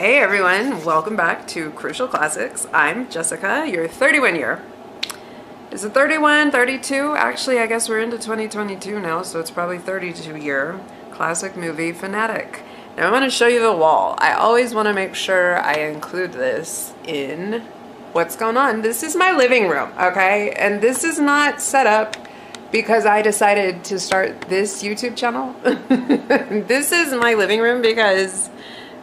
Hey everyone, welcome back to Crucial Classics. I'm Jessica, your 31 year. Is it 31, 32? Actually, I guess we're into 2022 now, so it's probably 32 year classic movie fanatic. Now I want to show you the wall. I always want to make sure I include this in what's going on. This is my living room, okay? And this is not set up because I decided to start this YouTube channel. this is my living room because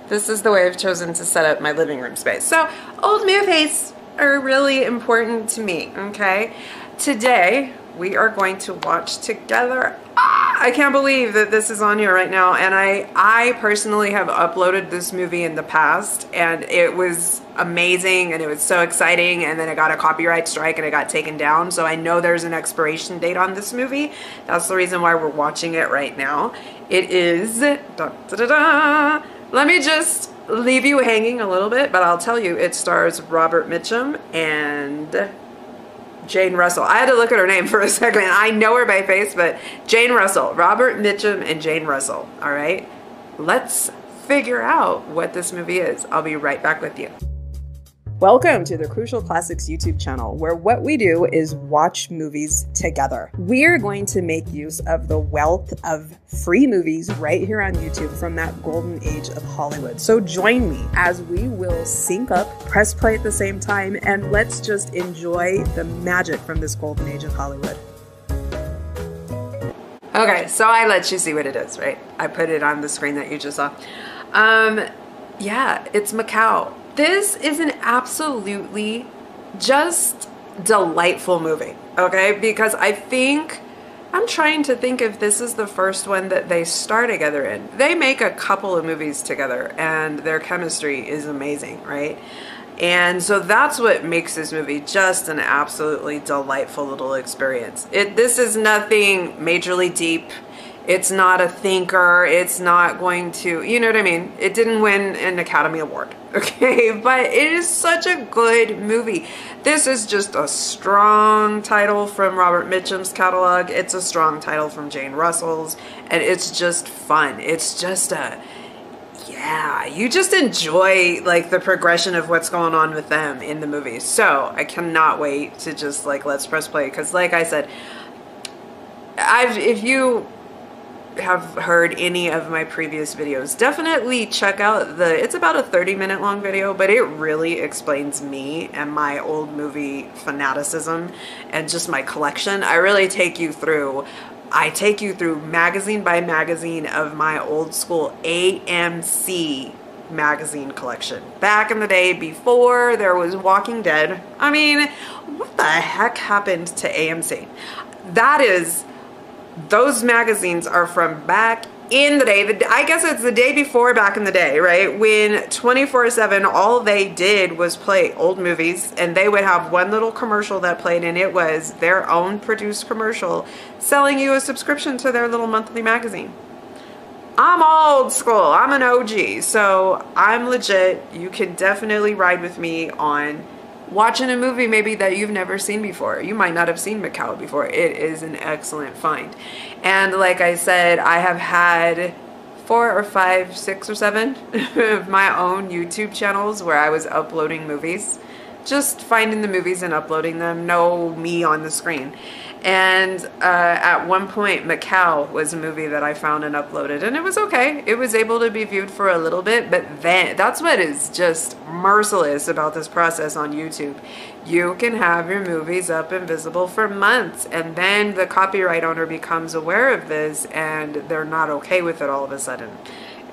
this is the way I've chosen to set up my living room space. So old movies are really important to me, okay? Today, we are going to watch together. Ah, I can't believe that this is on here right now. And I, I personally have uploaded this movie in the past and it was amazing and it was so exciting. And then it got a copyright strike and it got taken down. So I know there's an expiration date on this movie. That's the reason why we're watching it right now. It is, da, da, da, let me just leave you hanging a little bit, but I'll tell you, it stars Robert Mitchum and Jane Russell. I had to look at her name for a second. I know her by face, but Jane Russell. Robert Mitchum and Jane Russell. All right? Let's figure out what this movie is. I'll be right back with you. Welcome to the Crucial Classics YouTube channel, where what we do is watch movies together. We're going to make use of the wealth of free movies right here on YouTube from that golden age of Hollywood. So join me as we will sync up, press play at the same time, and let's just enjoy the magic from this golden age of Hollywood. Okay, so I let you see what it is, right? I put it on the screen that you just saw. Um, yeah, it's Macao this is an absolutely just delightful movie, okay? Because I think I'm trying to think if this is the first one that they star together in. They make a couple of movies together and their chemistry is amazing, right? And so that's what makes this movie just an absolutely delightful little experience. It this is nothing majorly deep it's not a thinker. It's not going to, you know what I mean? It didn't win an Academy Award, okay? But it is such a good movie. This is just a strong title from Robert Mitchum's catalog. It's a strong title from Jane Russell's. And it's just fun. It's just a, yeah, you just enjoy like the progression of what's going on with them in the movie. So I cannot wait to just like, let's press play. Cause like I said, I've, if you have heard any of my previous videos, definitely check out the, it's about a 30 minute long video, but it really explains me and my old movie fanaticism and just my collection. I really take you through I take you through magazine by magazine of my old school AMC magazine collection. Back in the day before there was Walking Dead. I mean, what the heck happened to AMC? That is those magazines are from back in the day, I guess it's the day before back in the day, right? When 24-7, all they did was play old movies and they would have one little commercial that played and it was their own produced commercial selling you a subscription to their little monthly magazine. I'm old school, I'm an OG, so I'm legit. You can definitely ride with me on watching a movie maybe that you've never seen before. You might not have seen Macao before. It is an excellent find. And like I said, I have had four or five, six or seven of my own YouTube channels where I was uploading movies. Just finding the movies and uploading them, no me on the screen. And uh, at one point, Macao was a movie that I found and uploaded, and it was okay. It was able to be viewed for a little bit, but then that's what is just merciless about this process on YouTube. You can have your movies up and visible for months, and then the copyright owner becomes aware of this, and they're not okay with it all of a sudden,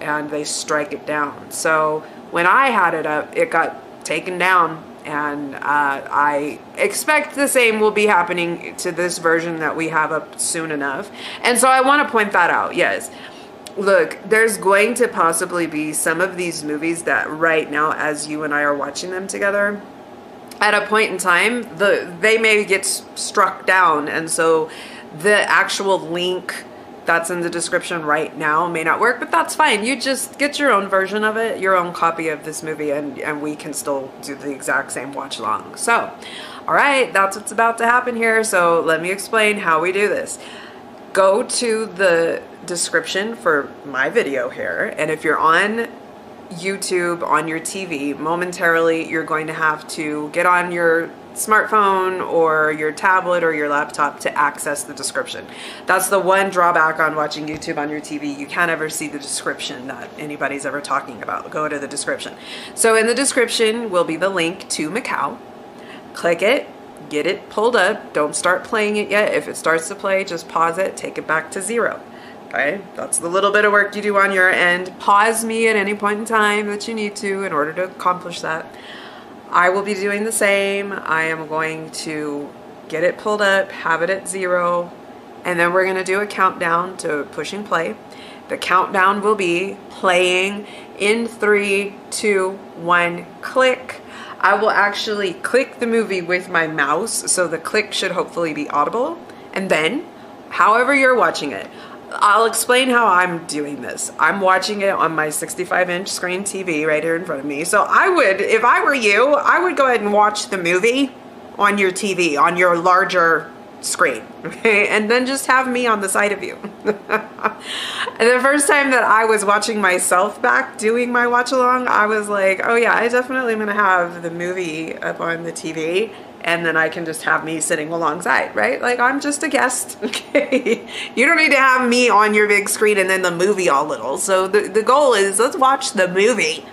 and they strike it down. So when I had it up, it got taken down and uh, I expect the same will be happening to this version that we have up soon enough. And so I want to point that out, yes. Look, there's going to possibly be some of these movies that right now, as you and I are watching them together, at a point in time, the they may get struck down, and so the actual link that's in the description right now may not work, but that's fine. You just get your own version of it, your own copy of this movie, and, and we can still do the exact same watch along. So, all right, that's what's about to happen here. So let me explain how we do this. Go to the description for my video here, and if you're on YouTube on your TV, momentarily you're going to have to get on your smartphone or your tablet or your laptop to access the description. That's the one drawback on watching YouTube on your TV. You can't ever see the description that anybody's ever talking about. Go to the description. So in the description will be the link to Macao. Click it, get it pulled up. Don't start playing it yet. If it starts to play, just pause it, take it back to zero. That's the little bit of work you do on your end. Pause me at any point in time that you need to in order to accomplish that. I will be doing the same. I am going to get it pulled up, have it at zero, and then we're going to do a countdown to pushing play. The countdown will be playing in three, two, one, click. I will actually click the movie with my mouse, so the click should hopefully be audible. And then, however you're watching it, I'll explain how I'm doing this. I'm watching it on my 65 inch screen TV right here in front of me. So I would, if I were you, I would go ahead and watch the movie on your TV, on your larger screen, okay? And then just have me on the side of you. and the first time that I was watching myself back doing my watch along, I was like, oh yeah, I definitely am gonna have the movie up on the TV and then I can just have me sitting alongside, right? Like I'm just a guest, okay? you don't need to have me on your big screen and then the movie all little. So the, the goal is let's watch the movie,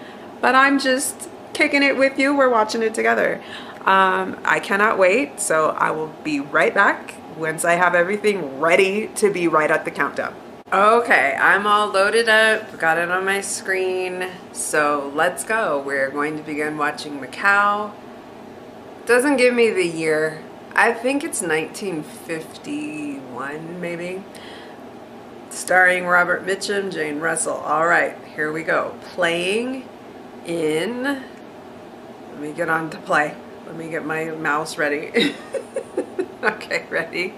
but I'm just kicking it with you. We're watching it together. Um, I cannot wait, so I will be right back once I have everything ready to be right at the countdown. Okay, I'm all loaded up, got it on my screen, so let's go. We're going to begin watching Macao. Doesn't give me the year. I think it's 1951, maybe. Starring Robert Mitchum, Jane Russell. All right, here we go. Playing in. Let me get on to play. Let me get my mouse ready. okay, ready?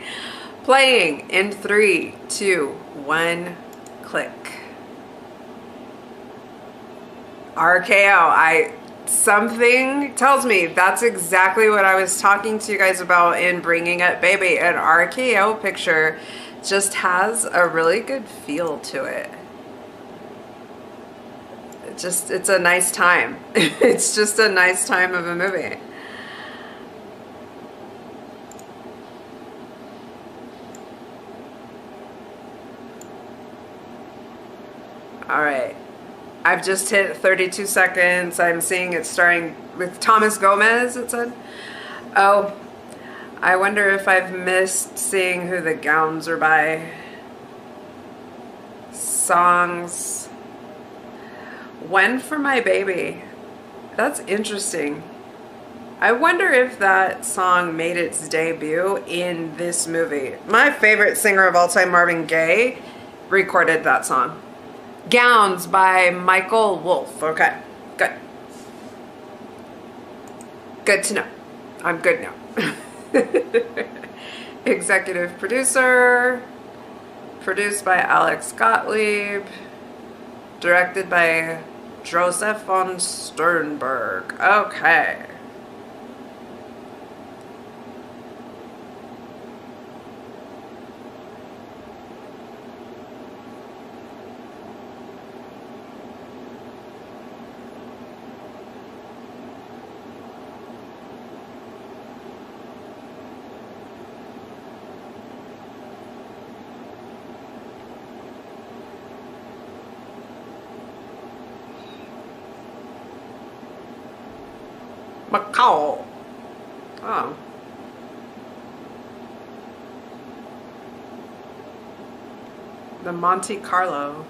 Playing in three, two, one, click. RKO. I something tells me that's exactly what I was talking to you guys about in bringing up Baby. An RKO picture just has a really good feel to it. it just, it's a nice time. it's just a nice time of a movie. All right. I've just hit 32 seconds. I'm seeing it starring with Thomas Gomez, it said. Oh, I wonder if I've missed seeing who the gowns are by. Songs. One for My Baby. That's interesting. I wonder if that song made its debut in this movie. My favorite singer of all time, Marvin Gaye, recorded that song. Gowns by Michael Woulfe. Okay, good. Good to know. I'm good now. Executive producer, produced by Alex Gottlieb, directed by Josef von Sternberg. Okay. Oh. The Monte Carlo.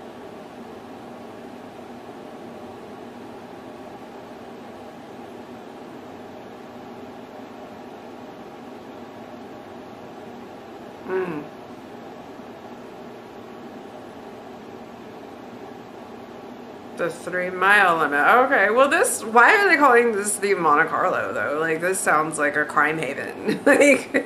Hmm. The three mile limit. Okay, well this, why are they calling this the Monte Carlo though? Like this sounds like a crime haven. like,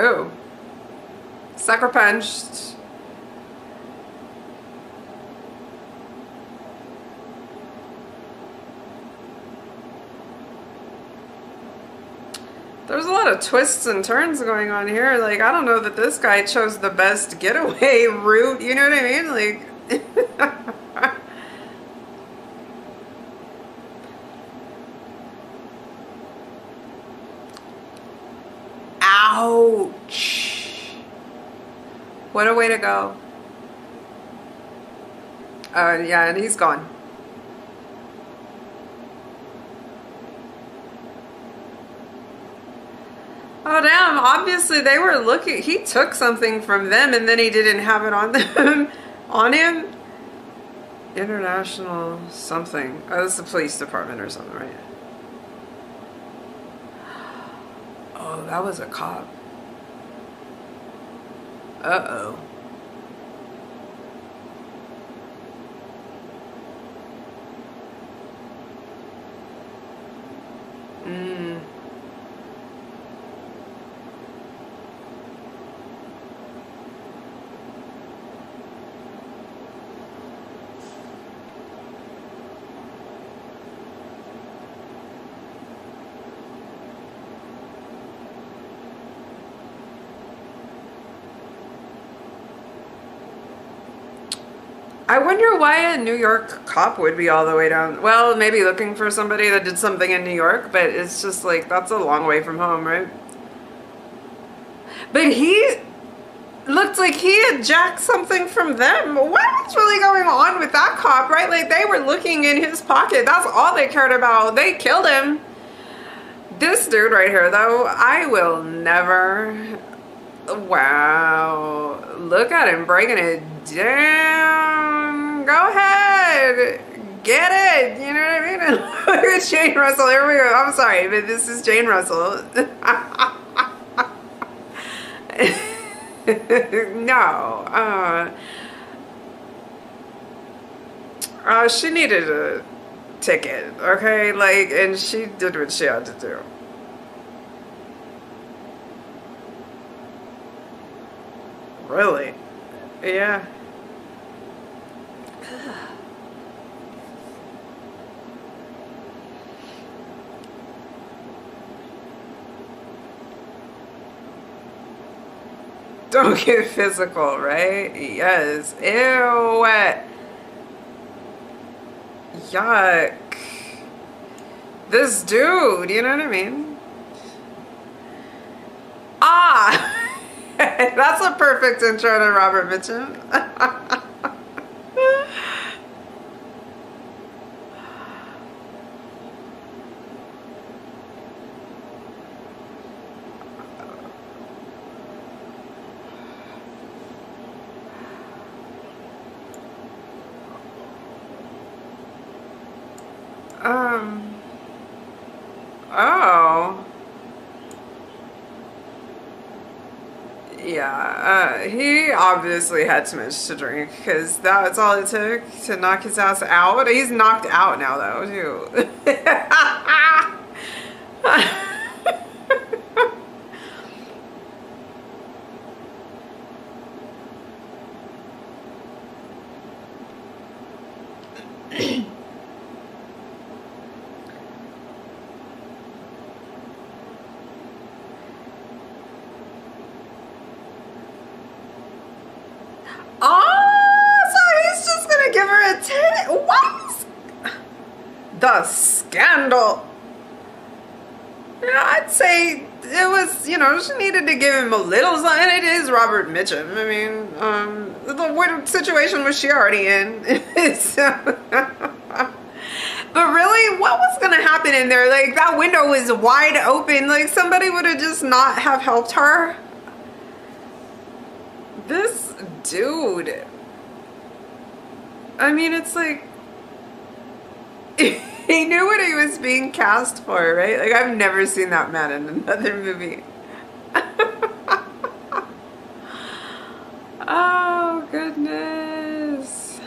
oh, sucker punched. Of twists and turns going on here. Like, I don't know that this guy chose the best getaway route. You know what I mean? Like, ouch. What a way to go. Oh, yeah, and he's gone. Oh damn, obviously they were looking he took something from them and then he didn't have it on them on him. International something. Oh, this is the police department or something, right? Oh, that was a cop. Uh-oh. Mm. Wonder why a New York cop would be all the way down. Well, maybe looking for somebody that did something in New York, but it's just like that's a long way from home, right? But he looked like he had jacked something from them. What was really going on with that cop, right? Like they were looking in his pocket. That's all they cared about. They killed him. This dude right here, though, I will never. Wow. Look at him breaking it down. Go ahead. Get it. You know what I mean? Look at Jane Russell. Here we go. I'm sorry, but this is Jane Russell. no. Uh, uh, she needed a ticket, okay? Like, and she did what she had to do. Really? Yeah. Don't get physical, right? Yes. Ew. Yuck. This dude, you know what I mean? Ah! That's a perfect intro to Robert Mitchum. um. Oh. Yeah, uh, he obviously had too much to drink because that's all it took to knock his ass out. He's knocked out now, though, too. Oh, so he's just gonna give her a 10. What? The scandal. Yeah, I'd say it was, you know, she needed to give him a little something. It is Robert I mean, um, the what situation was she already in? so, but really, what was going to happen in there? Like, that window was wide open. Like, somebody would have just not have helped her. This dude. I mean, it's like he knew what he was being cast for, right? Like I've never seen that man in another movie. oh goodness.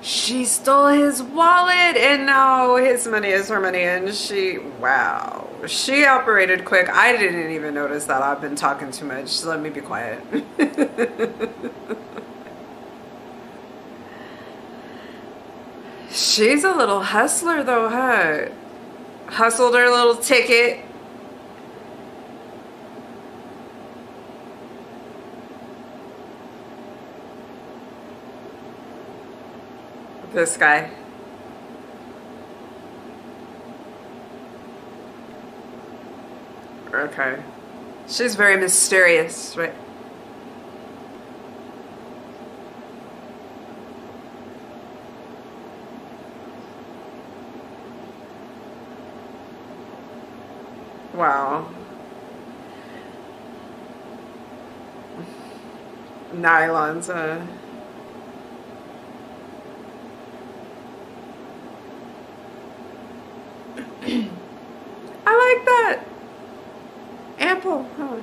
She stole his wallet and now his money is her money and she wow. She operated quick. I didn't even notice that. I've been talking too much. So let me be quiet. She's a little hustler though, huh? Hustled her little ticket. This guy. Okay. She's very mysterious, right? Wow. Nylons, uh. I like that. Ample, huh?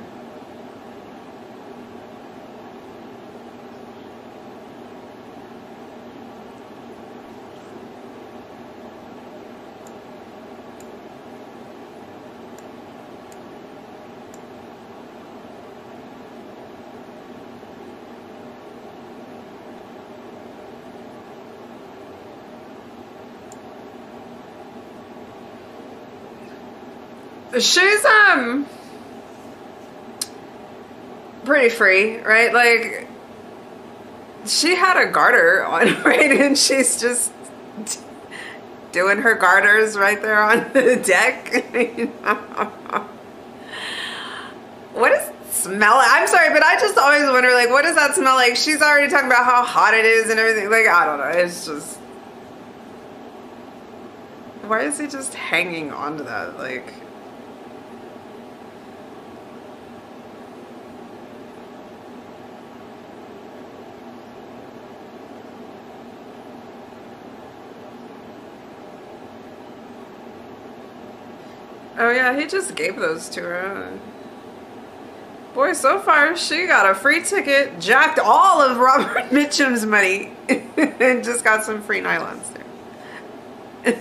She's um free, right? Like she had a garter on, right? And she's just doing her garters right there on the deck. what is smell? I'm sorry, but I just always wonder, like, what does that smell like? She's already talking about how hot it is and everything. Like, I don't know. It's just. Why is he just hanging on to that? Like. Yeah, he just gave those to her. Boy, so far she got a free ticket, jacked all of Robert Mitchum's money, and just got some free nylons there.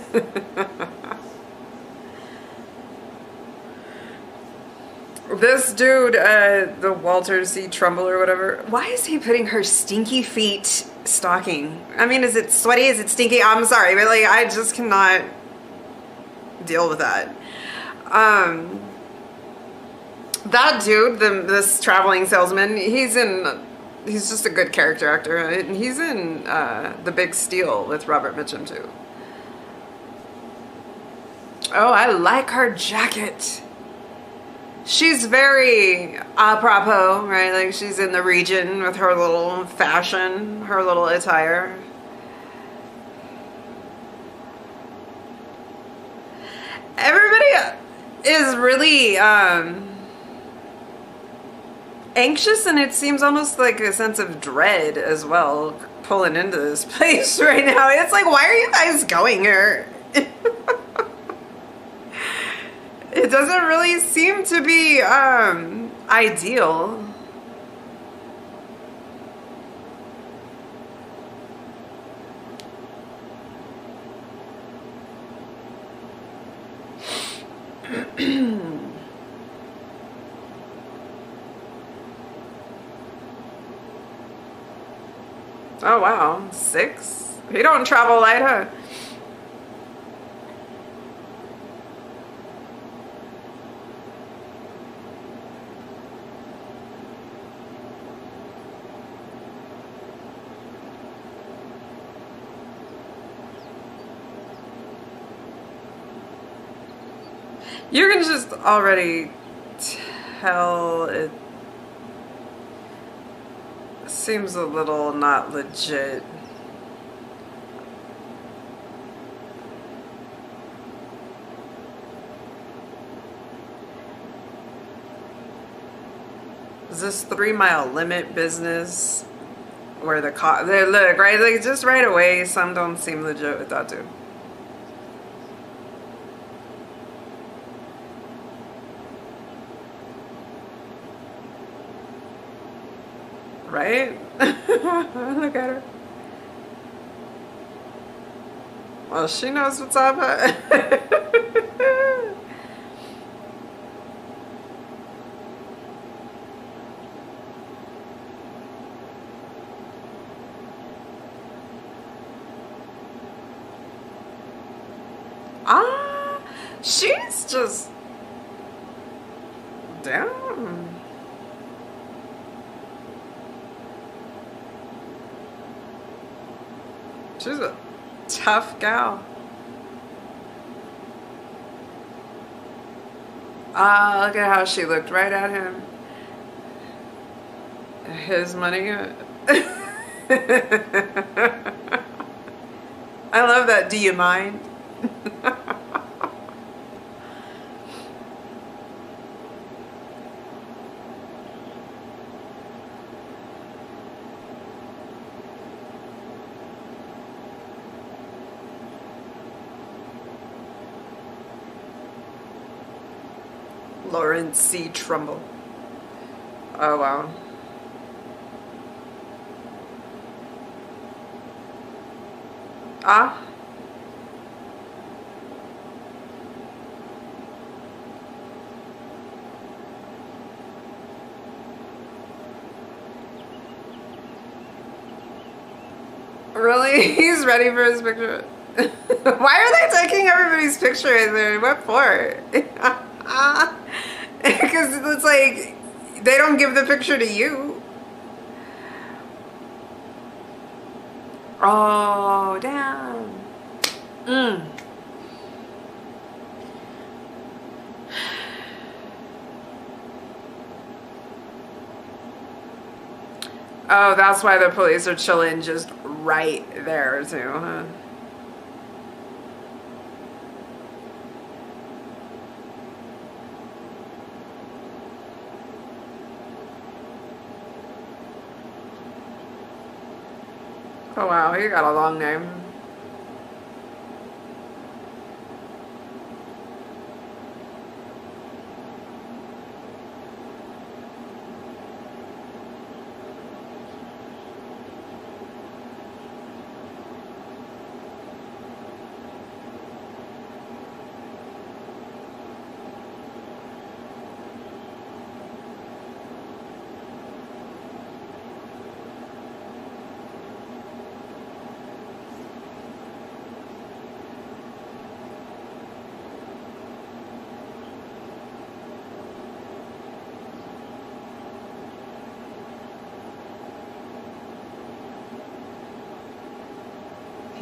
this dude, uh, the Walter C. Trumbull or whatever, why is he putting her stinky feet stocking? I mean, is it sweaty? Is it stinky? I'm sorry, but like, I just cannot deal with that. Um, that dude, the, this traveling salesman, he's in. He's just a good character actor. And He's in uh, The Big Steal with Robert Mitchum too. Oh, I like her jacket. She's very apropos, right? Like she's in the region with her little fashion, her little attire. Everybody is really um, anxious, and it seems almost like a sense of dread as well pulling into this place right now. It's like, why are you guys going here? it doesn't really seem to be um, ideal. Oh wow, six? He don't travel light, huh? You can just already tell it seems a little not legit. Is this three mile limit business where the car, look, right, like just right away, some don't seem legit with that too. Right? Look at her. Well, she knows what's up. ah, she's just down. She's a Tough gal. Ah, look at how she looked right at him. His money. I love that. Do you mind? Lawrence C. Trumbull. Oh, wow. Ah. Really? He's ready for his picture. Why are they taking everybody's picture in there? What for? Because it's like they don't give the picture to you. Oh, damn. Mm. Oh, that's why the police are chilling just right there, too, huh? Oh wow, he got a long name.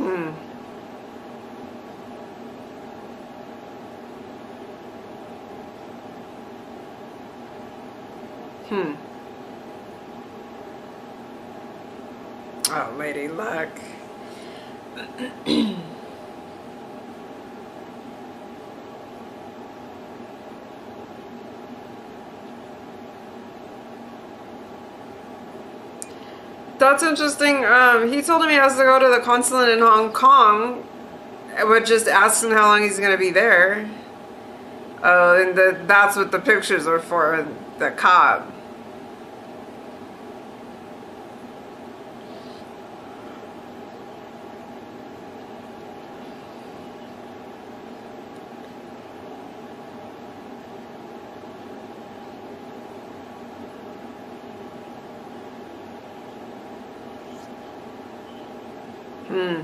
Hmm. Hmm. Oh, Lady Luck. That's interesting. Um, he told him he has to go to the consulate in Hong Kong, but just asked him how long he's going to be there. Oh, and the, that's what the pictures are for, the cop. Hmm.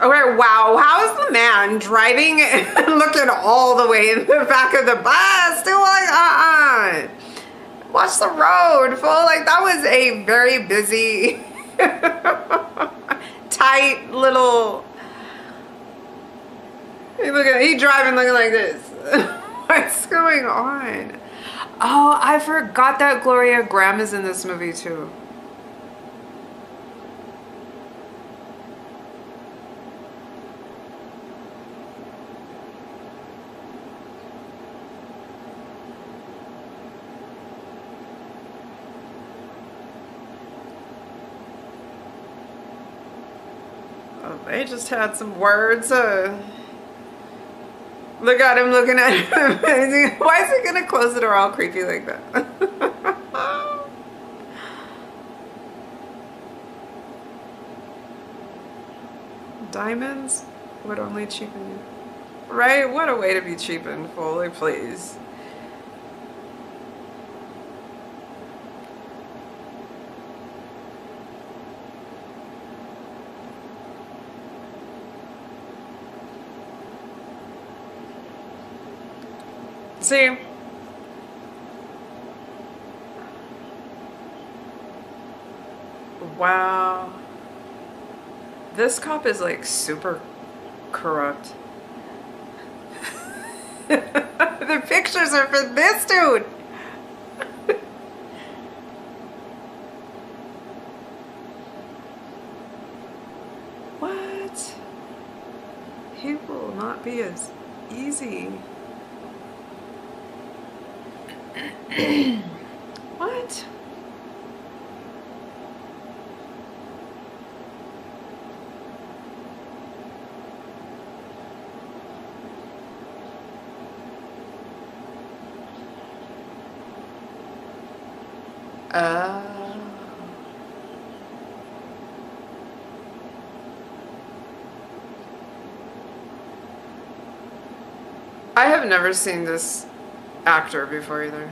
Okay, wow. How is the man driving and looking all the way in the back of the bus? Still like, uh-uh. Watch the road, fool. Like, that was a very busy, tight little... He he driving looking like this. What's going on? Oh, I forgot that Gloria Grahame is in this movie, too. They just had some words. Uh, look at him looking at him. Why is he gonna close the door all creepy like that? Diamonds would only cheapen you. Right? What a way to be cheapened, fully, please. See? Wow. This cop is like super corrupt. the pictures are for this dude. what? He will not be as easy. What? Uh, I have never seen this actor before either.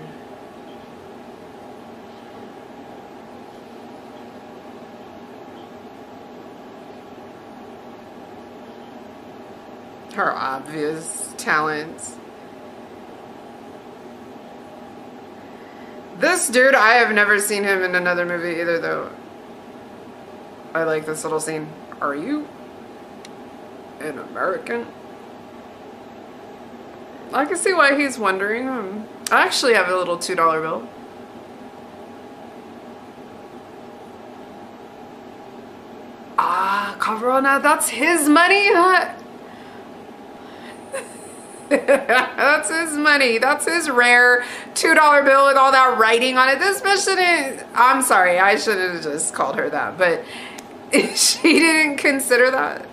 Her obvious talents. This dude, I have never seen him in another movie either, though. I like this little scene. Are you an American? I can see why he's wondering. I actually have a little $2 bill. Ah, Corona, that's his money? That's his money. That's his rare $2 bill with all that writing on it. This bitch didn't, I'm sorry, I should have just called her that, but she didn't consider that.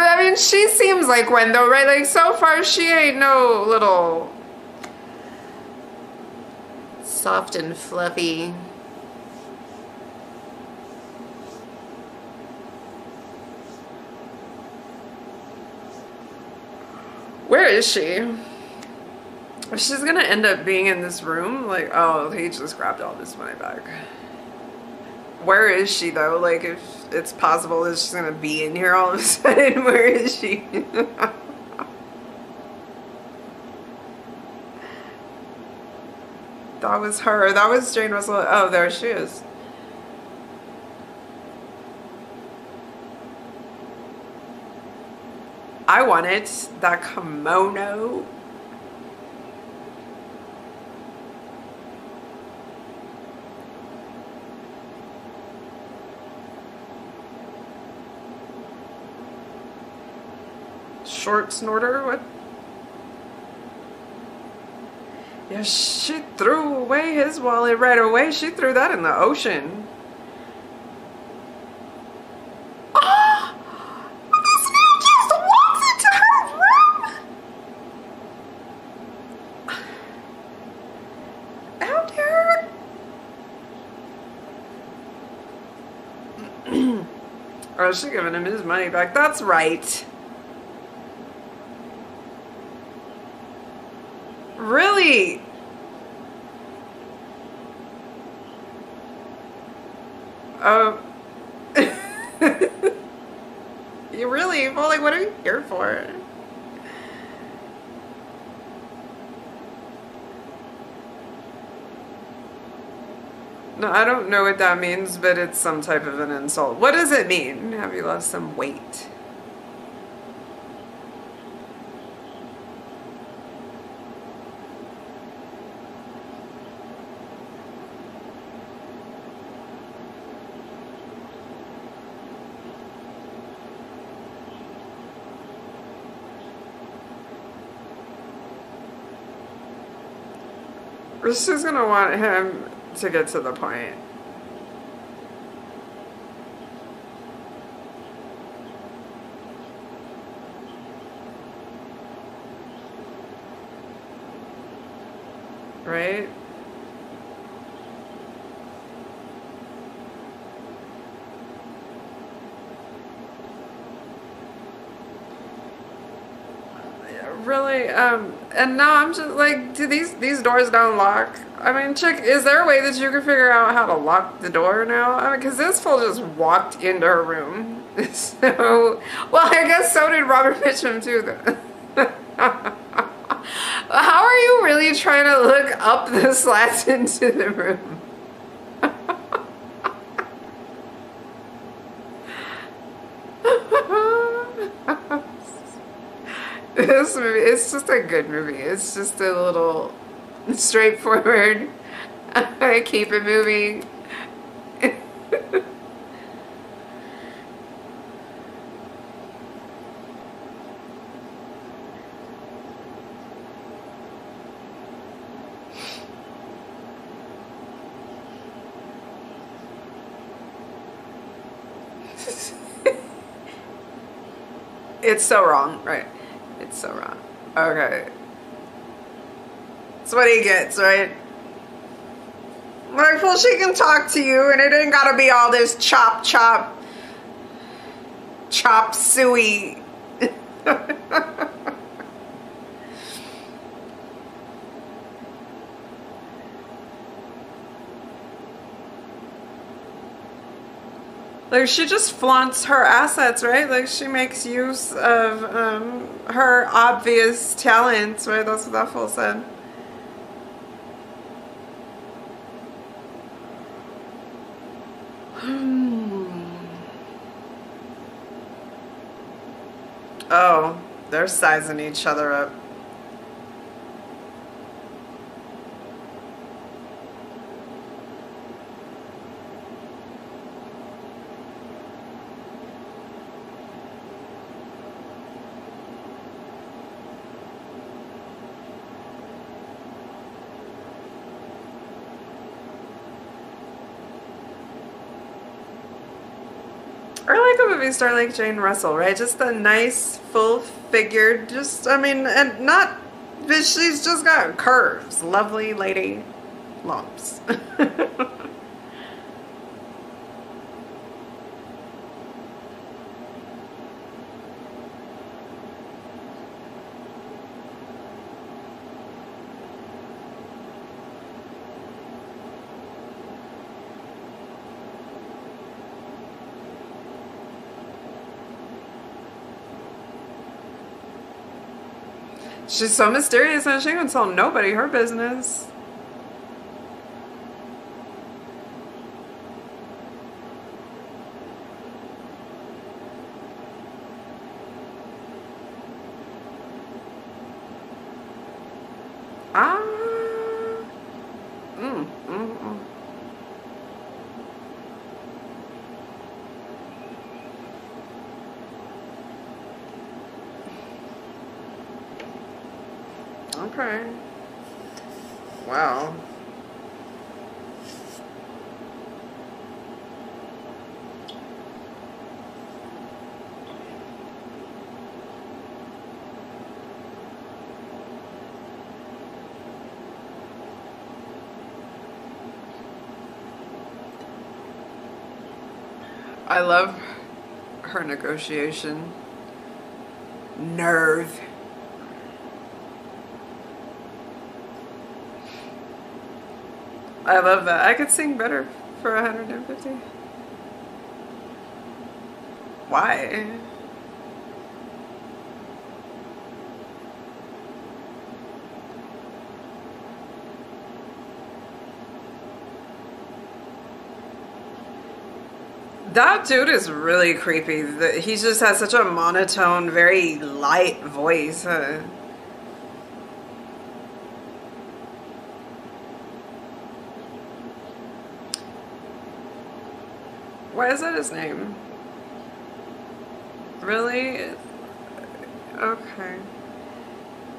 I mean, she seems like one though, right? Like, so far, she ain't no little soft and fluffy. Where is she? She's gonna end up being in this room. Like, oh, he just grabbed all this money back. Where is she though? Like, if it's possible that she's gonna be in here all of a sudden, where is she? that was her. That was Jane Russell. Oh, there she is. I wanted. That kimono. Short snorter? What? Yeah, she threw away his wallet right away. She threw that in the ocean. Oh, the snow just walked into her room Oh, she giving him his money back. That's right. Really? Um. you really? Well, like, what are you here for? No, I don't know what that means, but it's some type of an insult. What does it mean? Have you lost some weight? She's gonna want him to get to the point. Right? really um and now i'm just like do these these doors don't lock I mean, chick, is there a way that you can figure out how to lock the door now? I mean, because this fool just walked into her room. So, well, I guess so did Robert Mitchum too, though. how are you really trying to look up the slats into the room? This movie, it's just a good movie. It's just a little straightforward, I keep it moving. it's so wrong, right? It's so wrong. Okay. That's what he gets, right? Like, well, she can talk to you, and it ain't gotta be all this chop, chop, chop suey. like she just flaunts her assets right? Like she makes use of um, her obvious talents right? That's what that fool said. Oh they're sizing each other up a movie star like Jane Russell, right? Just a nice, full figured, just, I mean, and not, she's just got curves. Lovely lady lumps. She's so mysterious and she can tell nobody her business. Ah. Mm, mm, mm. Okay. Wow. I love her negotiation. Nerve. I love that. I could sing better for 150. Why? That dude is really creepy. He just has such a monotone, very light voice. Uh, Why is that his name? Really? Okay.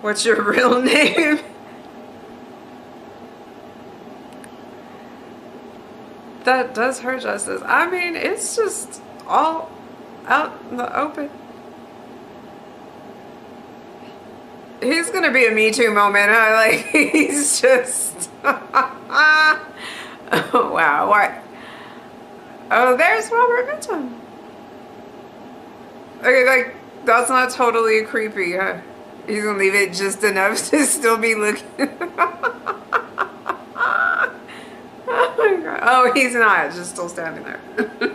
What's your real name? That does her justice. I mean, it's just all out in the open. He's gonna be a Me Too moment, huh? Like, he's just. oh, wow. What? Oh, there's Robert Mitchum. Okay, like, that's not totally creepy, huh? He's gonna leave it just enough to still be looking. oh he's not, just still standing there.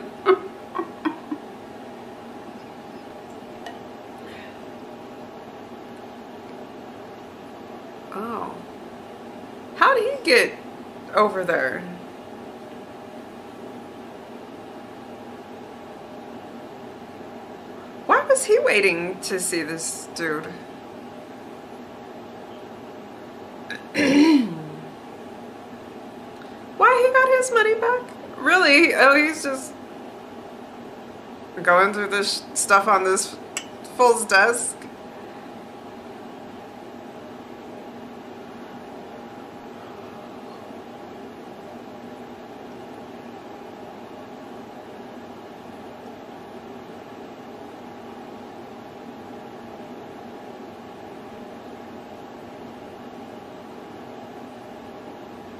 oh. How did he get over there? Why was he waiting to see this dude? his money back? Oh, he's just going through this stuff on this fool's desk.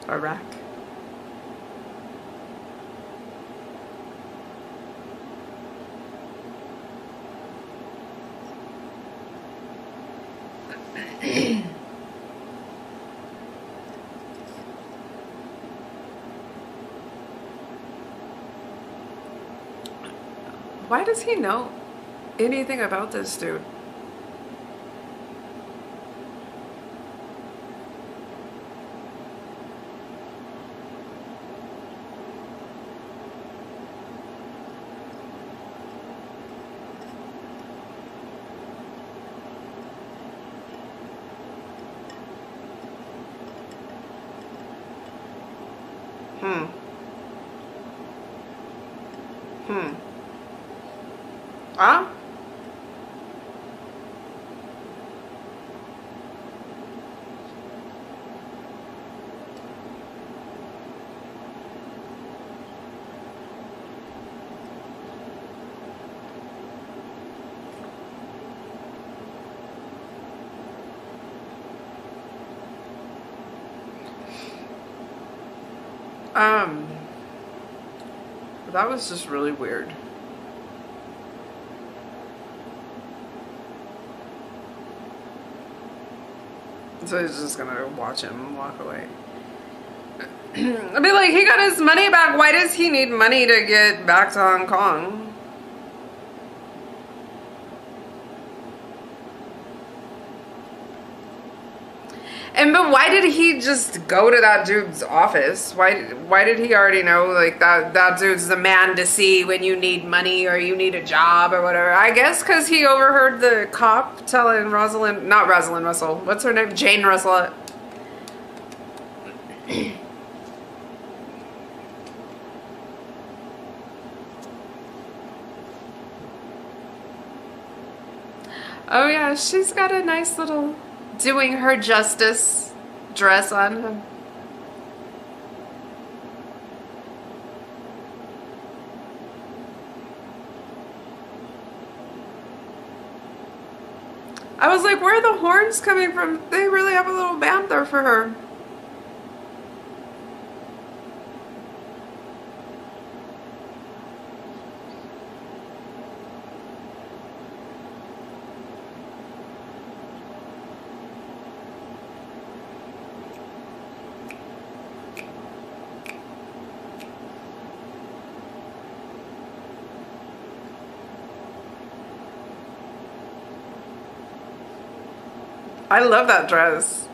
Iraq. Why does he know anything about this dude? Hmm. Hmm. Ah? Um, that was just really weird. So he's just gonna watch him walk away. I'd be like, he got his money back. Why does he need money to get back to Hong Kong? And but why did he just go to that dude's office? Why why did he already know like that that dude's the man to see when you need money or you need a job or whatever? I guess because he overheard the cop telling Rosalind, not Rosalind Russell, what's her name, Jane Russell. oh yeah, she's got a nice little doing her justice dress on him. I was like, where are the horns coming from? They really have a little band there for her. I love that dress.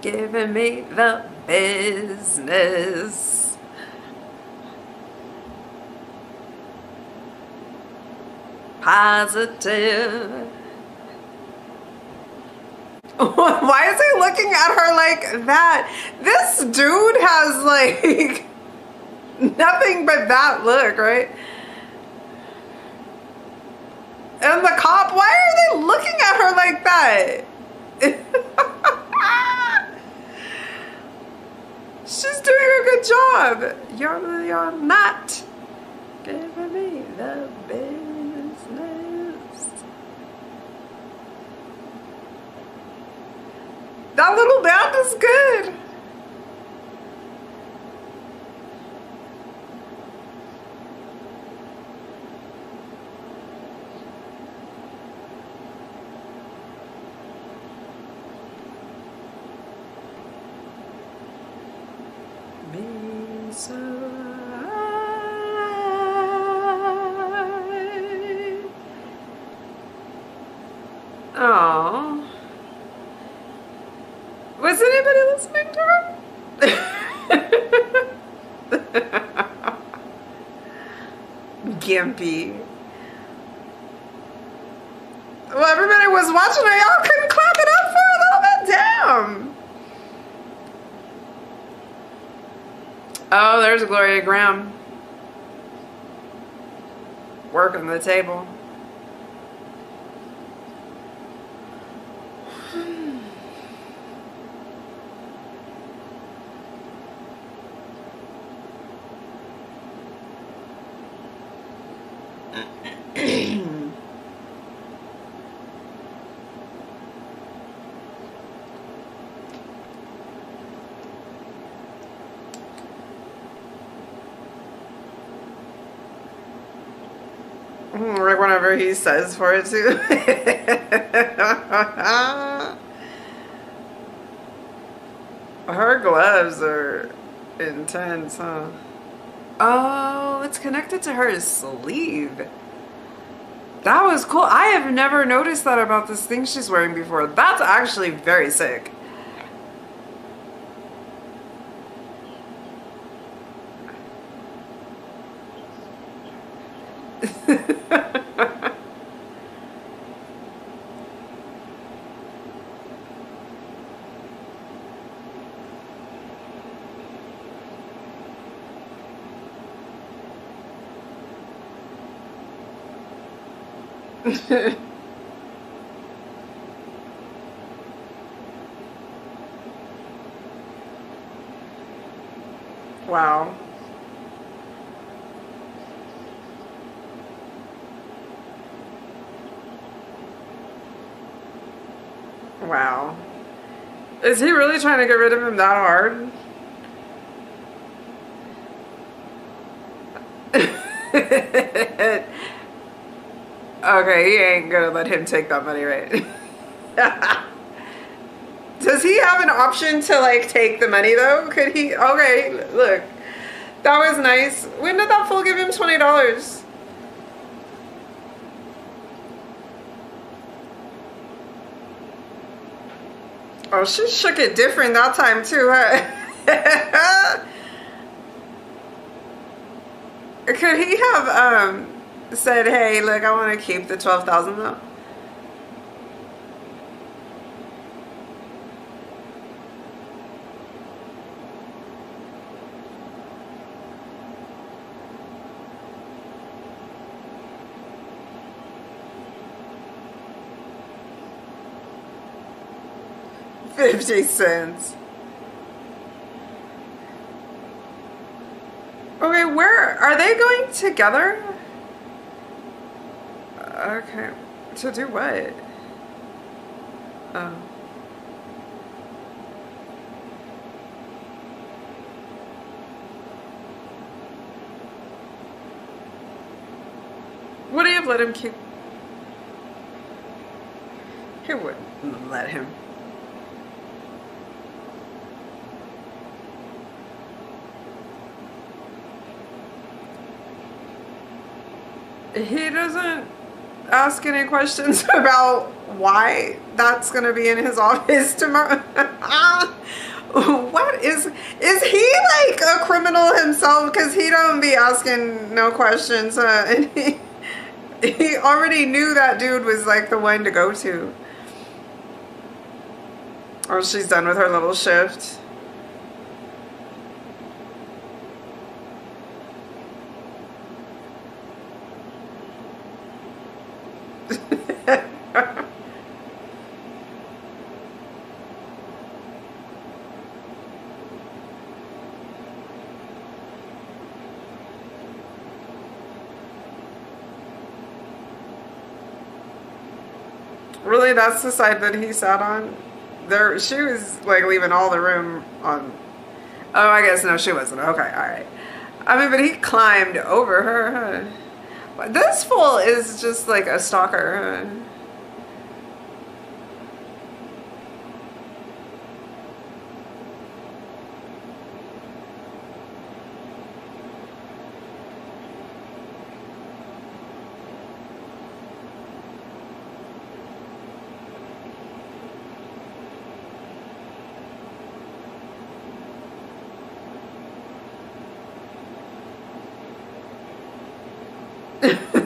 Giving me the business. Positive. Why is he looking at her like that? This dude has like nothing but that look, right? And the cop, why are they looking at her like that? She's doing a good job. You're, you're not giving me the business. That little band is good. Oh. Was anybody listening to him? Gimpy. Well, everybody was watching it. Y'all couldn't Damn. Oh, there's Gloria Grahame. Working the table. He says for it to. Her gloves are intense, huh? Oh, it's connected to her sleeve. That was cool. I have never noticed that about this thing she's wearing before. That's actually very sick. wow. Wow. Is he really trying to get rid of him that hard? okay, he ain't gonna let him take that money, right? Does he have an option to like take the money though? Could he? Okay, look. That was nice. When did that fool give him $20? Oh, she shook it different that time too, huh? Could he have um, said, hey, look, I want to keep the 12000 though? Fifty cents. Okay, where are they going together? Okay, to do what? Oh. Would he have let him keep? He wouldn't let him. He doesn't ask any questions about why that's going to be in his office tomorrow. what is is he like a criminal himself? Because he don't be asking no questions uh, and he, he already knew that dude was like the one to go to. Or she's done with her little shift Really, that's the side that he sat on? There, she was like leaving all the room on. Oh, I guess no, she wasn't. Okay, all right. I mean, but he climbed over her. Huh? This fool is just like a stalker.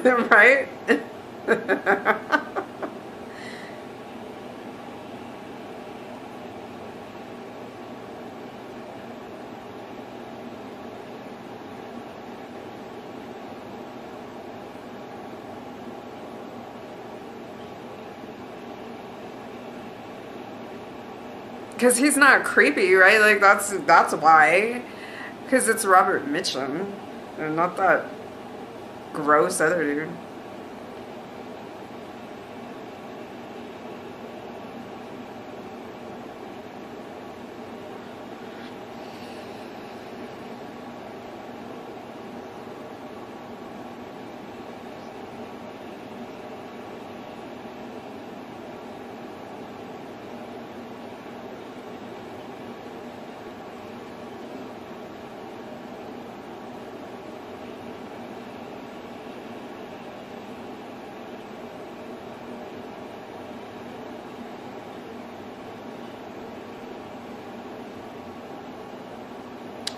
right? Because he's not creepy, right? Like, that's, that's why. Because it's Robert Mitchum. And not that gross other dude.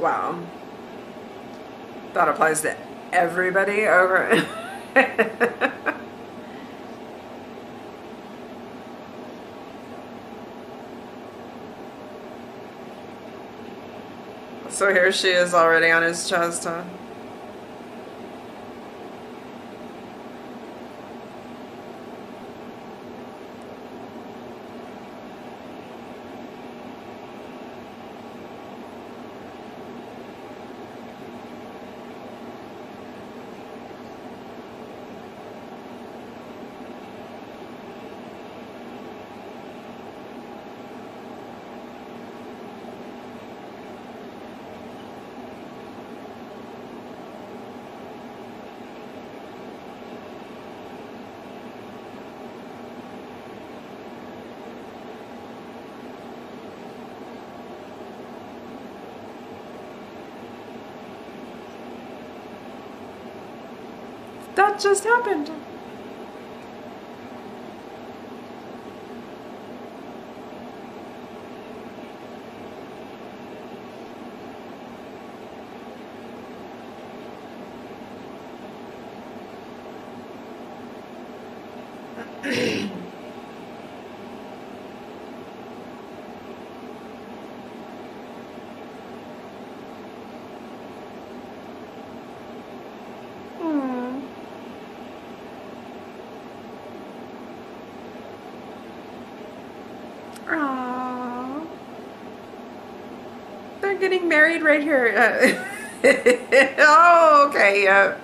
Wow. That applies to everybody over. so here she is already on his chest, huh? That just happened. Married right here. Uh, oh, okay, yeah.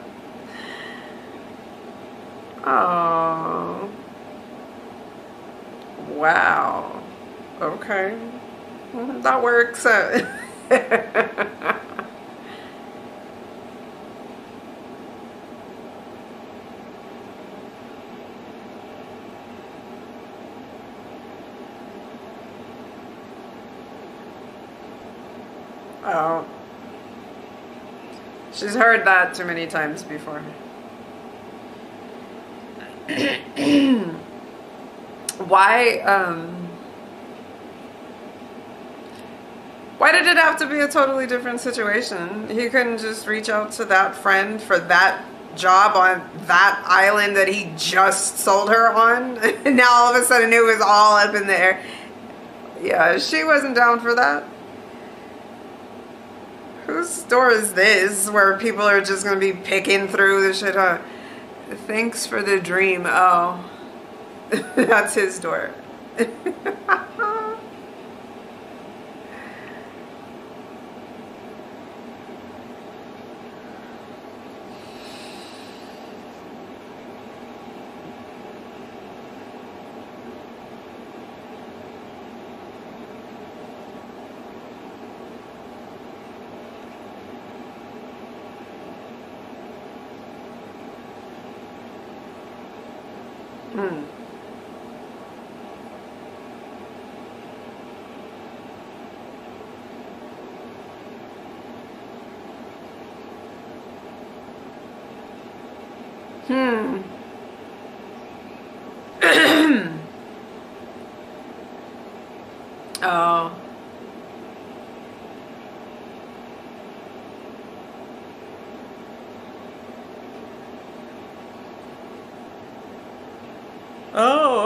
Oh. Wow. Okay. That works. Uh, oh. She's heard that too many times before. Why, um, why did it have to be a totally different situation? He couldn't just reach out to that friend for that job on that island that he just sold her on. And now all of a sudden it was all up in the air. Yeah, she wasn't down for that. Store is this where people are just gonna be picking through the shit? Huh? Thanks for the dream. Oh, that's his door.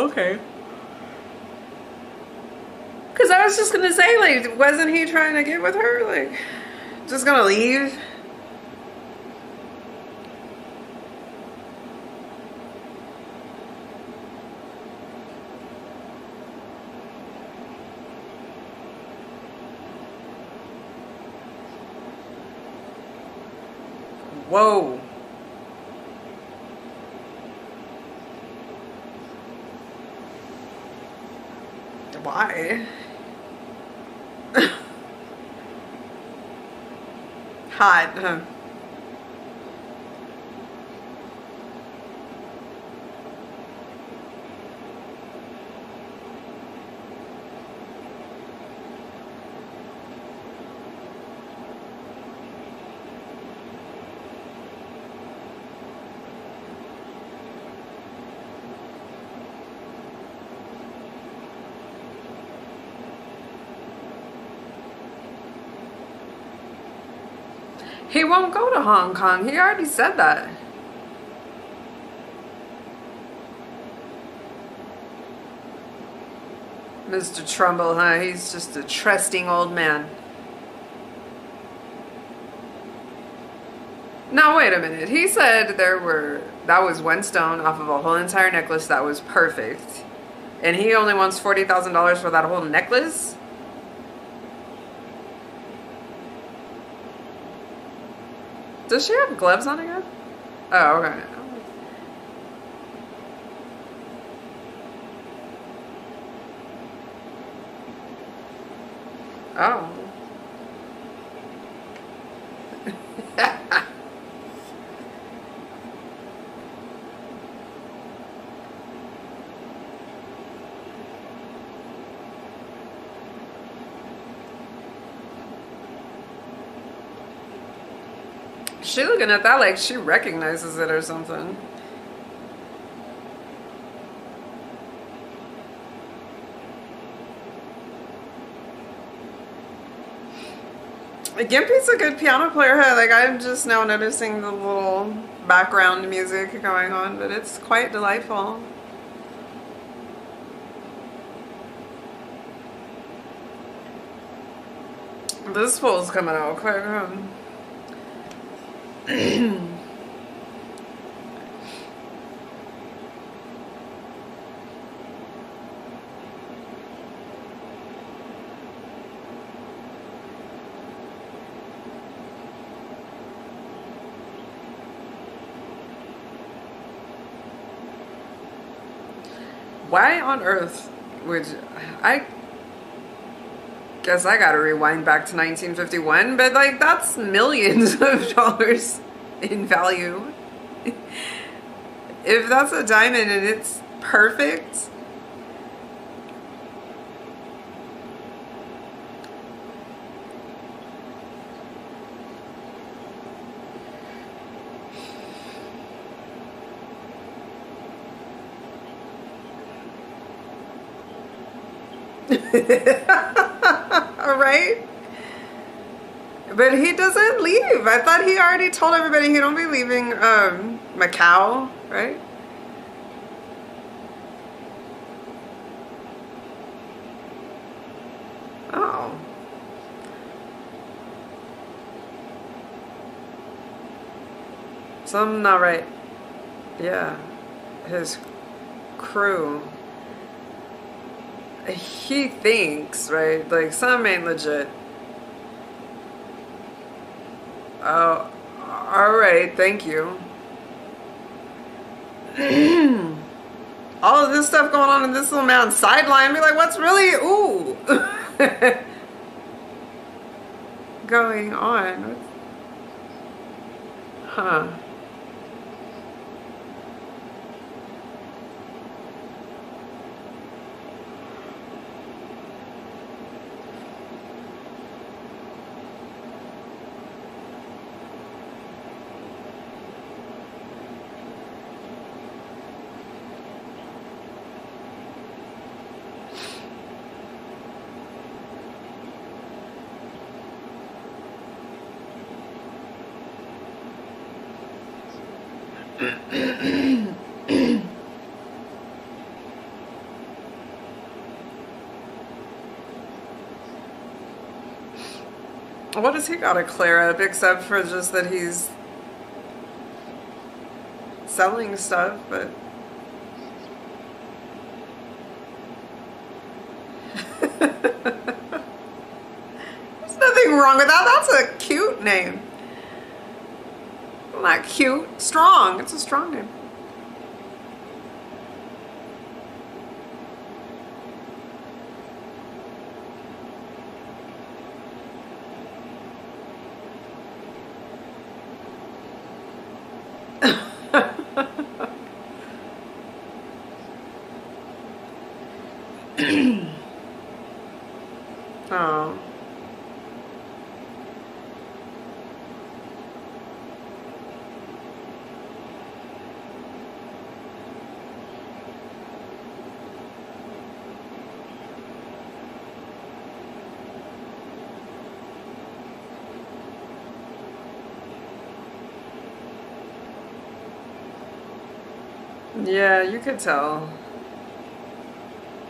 okay. Cause I was just gonna say, like, wasn't he trying to get with her? Like, just gonna leave? Whoa. Hot, uh-huh huh? He won't go to Hong Kong. He already said that. Mr. Trumble, huh? He's just a trusting old man. Now, wait a minute. He said there were, that was one stone off of a whole entire necklace that was perfect. And he only wants $40,000 for that whole necklace? Does she have gloves on again? Oh, okay. Oh. she looking at that like she recognizes it or something. Gimpy's a good piano player. huh? Like I'm just now noticing the little background music going on, but it's quite delightful. This fool's coming out quick. Huh? Why on earth would I guess I gotta rewind back to 1951, but like that's millions of dollars in value. if that's a diamond and it's perfect, right. But he doesn't leave. I thought he already told everybody he don't be leaving um, Macao, right? Oh. Something not right. Yeah. His crew he thinks, right? Like some ain't legit. Oh, all right, thank you. all of this stuff going on in this little mountain sideline, be like, what's really ooh going on? Huh. What does he got to clear up except for just that he's selling stuff, but There's nothing wrong with that. That's a cute name. Not cute. Strong. It's a strong name. oh. Yeah, you could tell.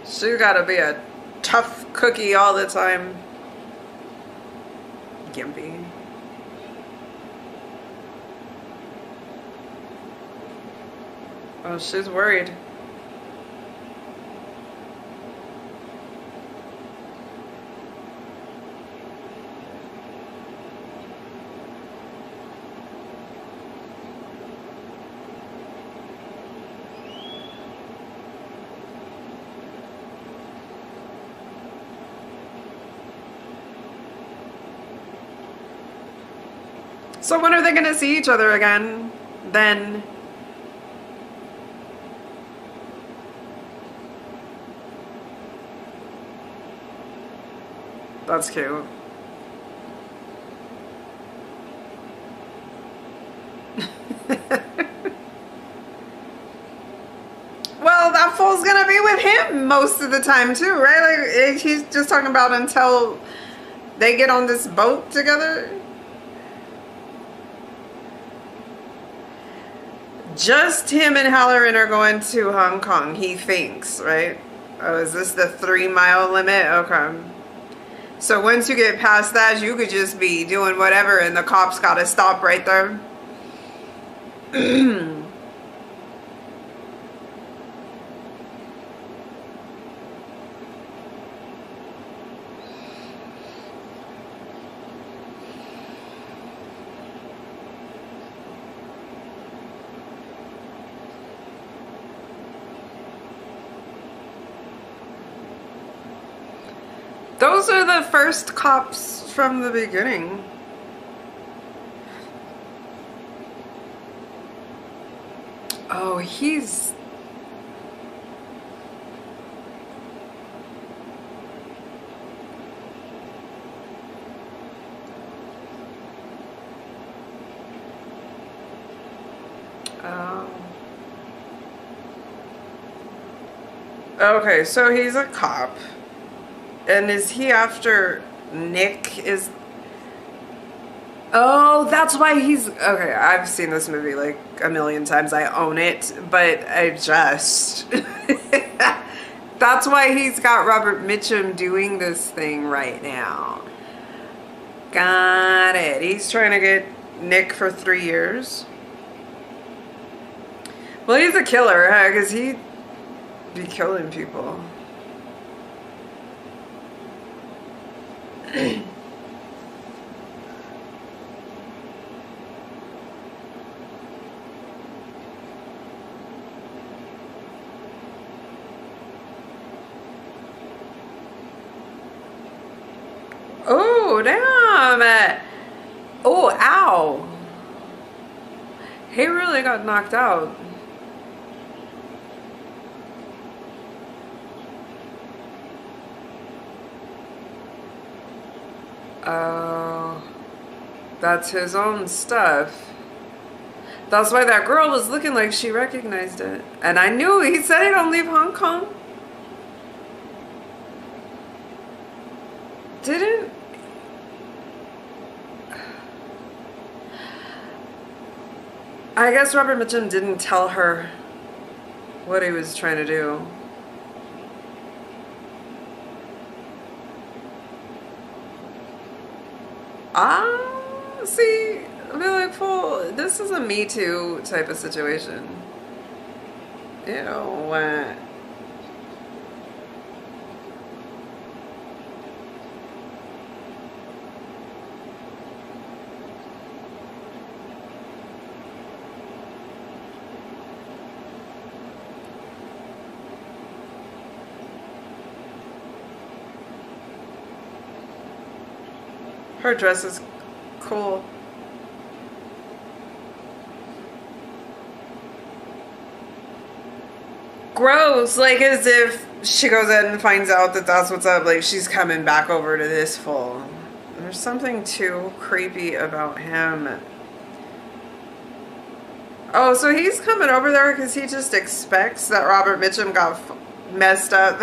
She's gotta be a tough cookie all the time. Gimpy. Oh, she's worried. So when are they gonna see each other again? Then That's cute. well, that fool's gonna be with him most of the time too, right? Like eh, he's just talking about until they get on this boat together. Just him and Halloran are going to Hong Kong, he thinks, right? Oh, is this the three mile limit? Okay. So once you get past that, you could just be doing whatever and the cops gotta stop right there. Those are the first cops from the beginning. Oh, he's... Oh. Okay, so he's a cop. And is he after Nick is Oh, that's why he's okay. I've seen this movie like a million times. I own it, but I just that's why he's got Robert Mitchum doing this thing right now. Got it. He's trying to get Nick for three years. Well, he's a killer, huh? Because he'd be killing people. oh, damn. Oh, ow. He really got knocked out. Oh, that's his own stuff. That's why that girl was looking like she recognized it. And I knew he said he don't leave Hong Kong. Didn't I guess Robert Mitchum didn't tell her what he was trying to do. Ah, see, full. This is a Me Too type of situation. You know what? Her dress is cool. Gross, like as if she goes in and finds out that that's what's up, like she's coming back over to this fool. There's something too creepy about him. Oh, so he's coming over there because he just expects that Robert Mitchum got messed up.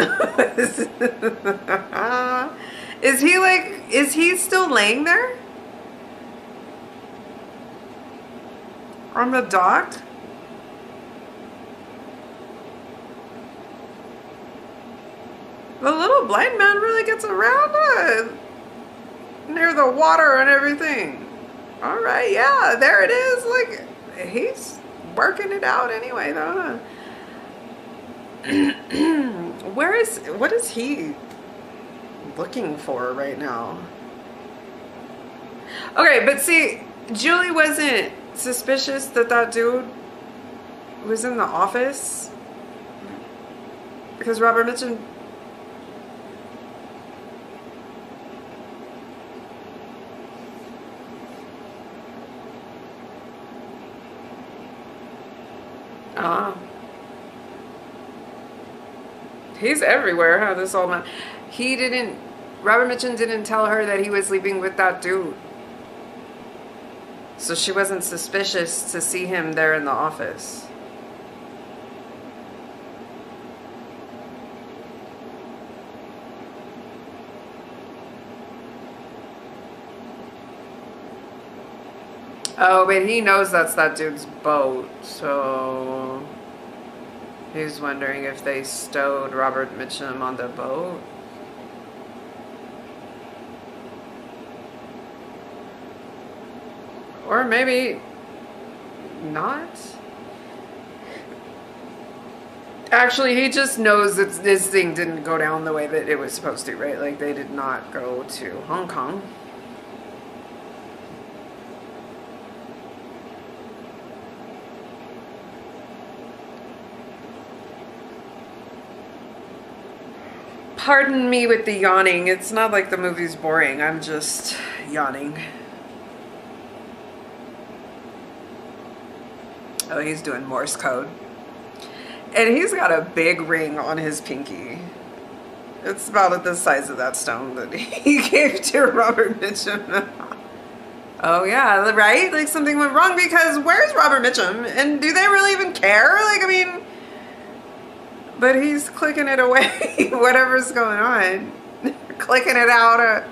is he like, is he still laying there? On the dock? The little blind man really gets around near the water and everything. All right, yeah, there it is. Like, he's working it out anyway, though. Where is, what is he looking for right now? Okay, but see, Julie wasn't suspicious that that dude was in the office because Robert Mitchum Ah. He's everywhere, huh? This old man. He didn't, Robert Mitchum didn't tell her that he was sleeping with that dude. So she wasn't suspicious to see him there in the office. Oh, but he knows that's that dude's boat, so he's wondering if they stowed Robert Mitchum on the boat. Or maybe not. Actually, he just knows that this thing didn't go down the way that it was supposed to, right? Like, they did not go to Hong Kong. Pardon me with the yawning. It's not like the movie's boring. I'm just yawning. Oh, he's doing Morse code. And he's got a big ring on his pinky. It's about the size of that stone that he gave to Robert Mitchum. oh yeah, right? Like something went wrong because where's Robert Mitchum? And do they really even care? Like, I mean, but he's clicking it away, whatever's going on. clicking it out. Uh,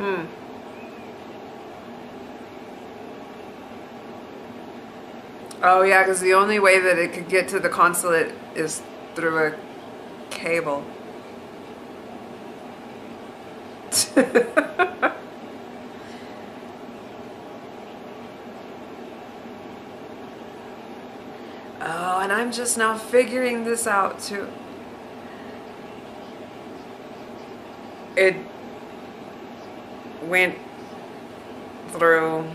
Hmm. Oh yeah, because the only way that it could get to the consulate is through a cable. oh, and I'm just now figuring this out too. It went through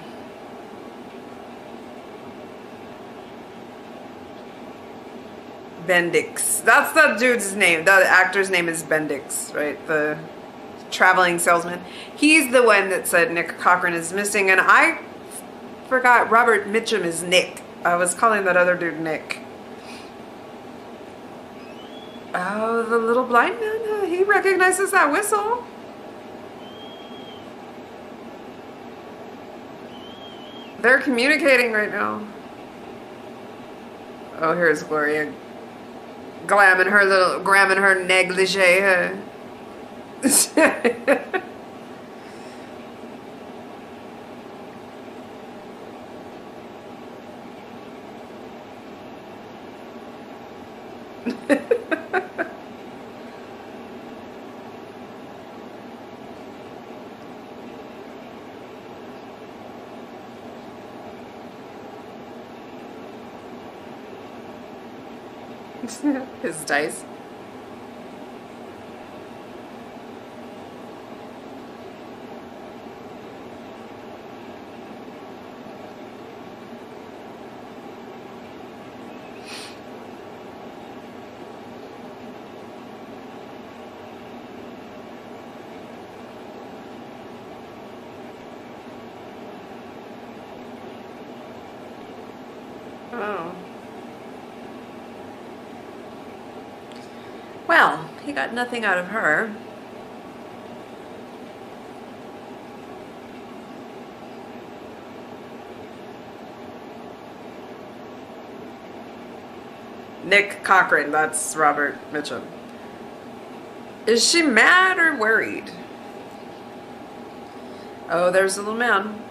Bendix. That's the dude's name. The actor's name is Bendix, right? The traveling salesman. He's the one that said Nick Cochran is missing, and I forgot Robert Mitchum is Nick. I was calling that other dude Nick. Oh, the little blind man. He recognizes that whistle. They're communicating right now. Oh, here's Gloria glamming her little, gramming her negligee. Huh? His dice. Oh. Well, he got nothing out of her. Nick Cochran, that's Robert Mitchum. Is she mad or worried? Oh, there's a little man.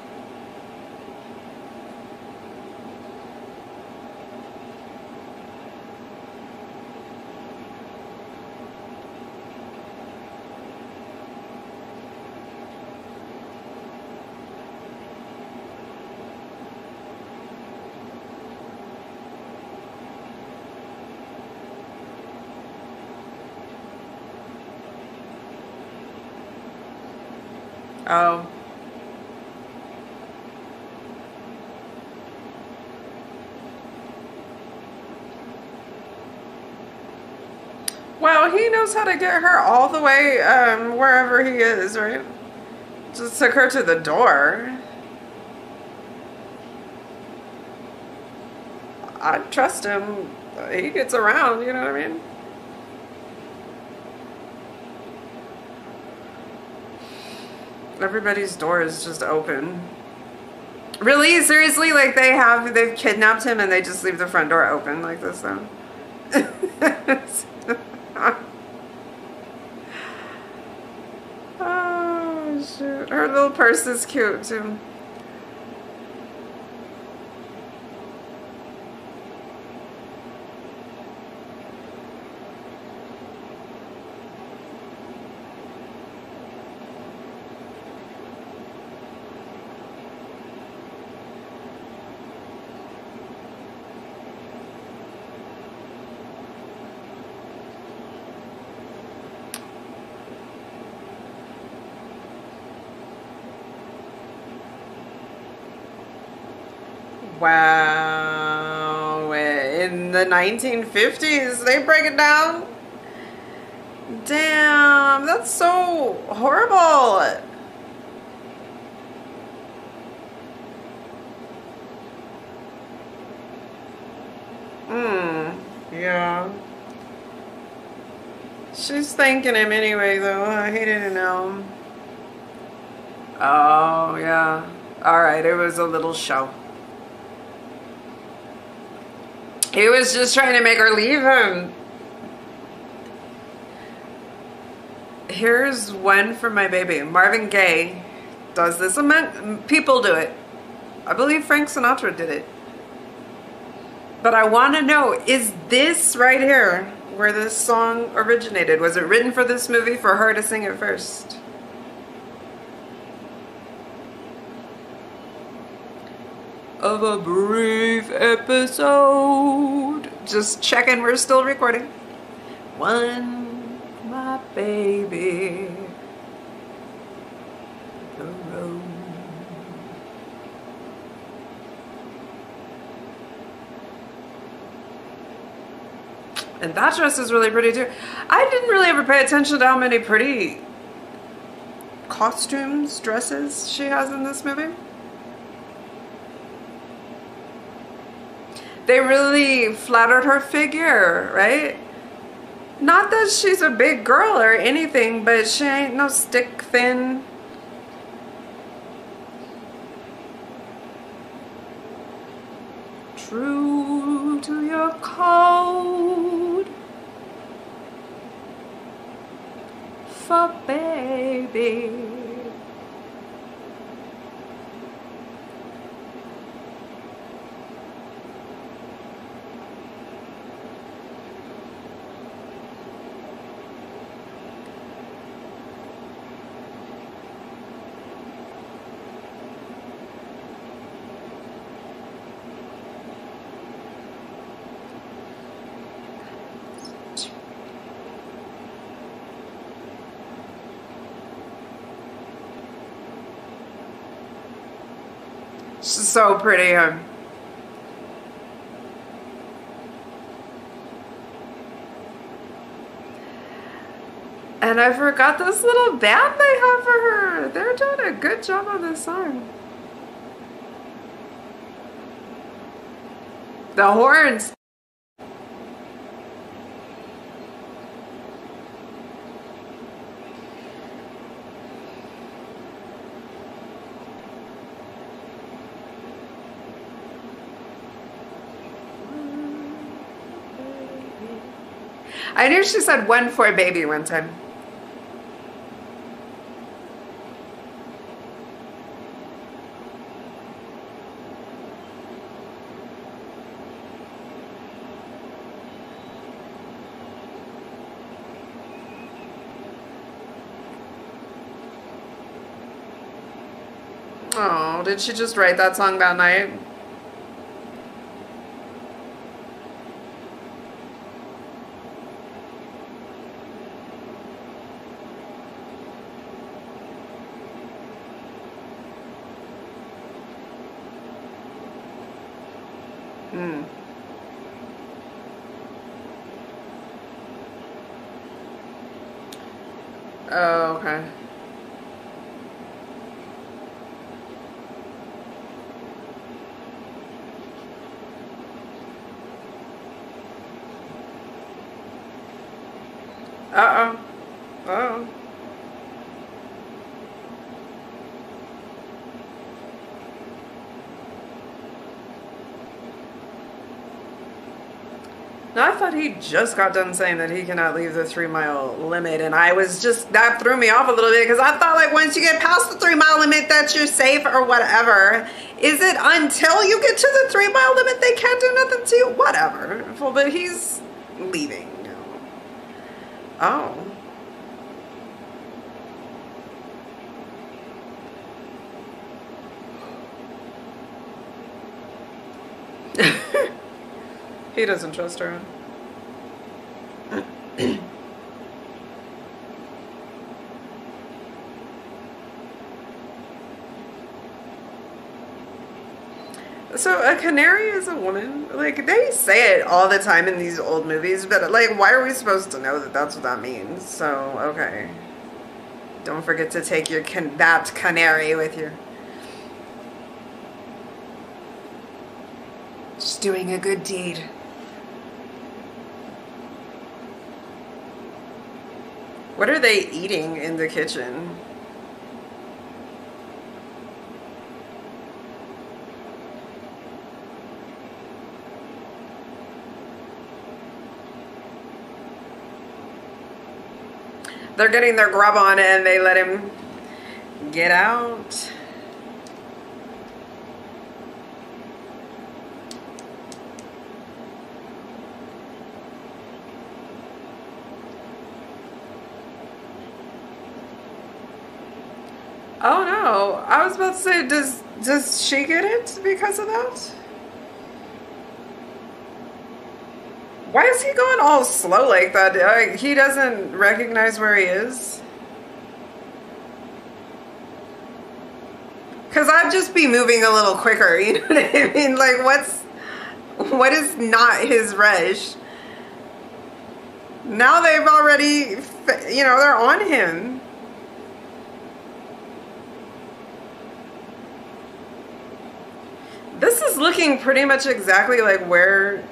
Oh. Well, he knows how to get her all the way um, wherever he is, right? Just took her to the door. I trust him. He gets around, you know what I mean? Everybody's door is just open. Really? Seriously? Like they have, they've kidnapped him and they just leave the front door open like this though? oh shoot. Her little purse is cute too. Wow. In the 1950s, they break it down. Damn, that's so horrible. Hmm, yeah. She's thanking him anyway, though. He didn't know. Oh, yeah. Alright, it was a little show. He was just trying to make her leave him. Here's one for my baby. Marvin Gaye does this. People do it. I believe Frank Sinatra did it. But I want to know, is this right here where this song originated? Was it written for this movie for her to sing it first? Of a brief episode. Just checking we're still recording. One, my baby. The road. And that dress is really pretty too. I didn't really ever pay attention to how many pretty costumes, dresses she has in this movie. They really flattered her figure, right? Not that she's a big girl or anything, but she ain't no stick thin. True to your code for baby. So pretty. And I forgot this little band they have for her. They're doing a good job on this song. The horns. I knew she said one for a baby one time. Oh, did she just write that song that night? Hmm. Oh, okay. Uh-oh. Uh-oh. No, I thought he just got done saying that he cannot leave the three mile limit, and I was just that threw me off a little bit because I thought like once you get past the three mile limit that you're safe or whatever. Is it until you get to the three mile limit they can't do nothing to you? Whatever. Well, but he's leaving. Oh. he doesn't trust her. So a canary is a woman? Like they say it all the time in these old movies, but like why are we supposed to know that that's what that means? So, okay. Don't forget to take your can that canary with you. Just doing a good deed. What are they eating in the kitchen? They're getting their grub on and they let him get out. Oh no, I was about to say, does does she get it because of that? Why is he going all slow like that? Uh, he doesn't recognize where he is. Cause I'd just be moving a little quicker, you know what I mean? Like what's, what is not his rush? Now they've already, you know, they're on him. This is looking pretty much exactly like where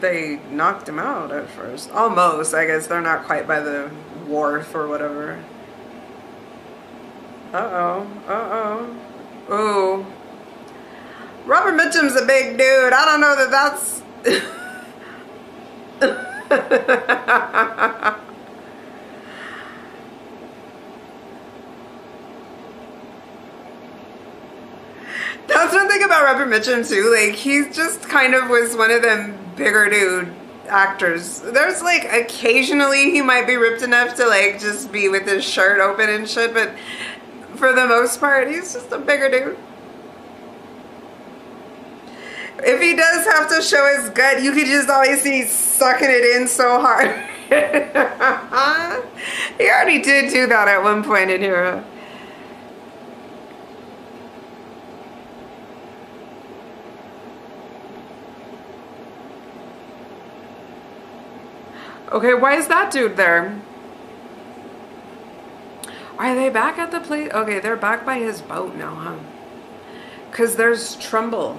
they knocked him out at first. Almost, I guess. They're not quite by the wharf or whatever. Uh-oh. Uh-oh. Ooh. Robert Mitchum's a big dude. I don't know that that's... That's one thing about Robert Mitchum too. Like he just kind of was one of them bigger dude actors. There's like occasionally he might be ripped enough to like just be with his shirt open and shit, but for the most part, he's just a bigger dude. If he does have to show his gut, you could just always see sucking it in so hard. he already did do that at one point in here. Okay, why is that dude there? Are they back at the place? Okay, they're back by his boat now, huh? Because there's Trumble.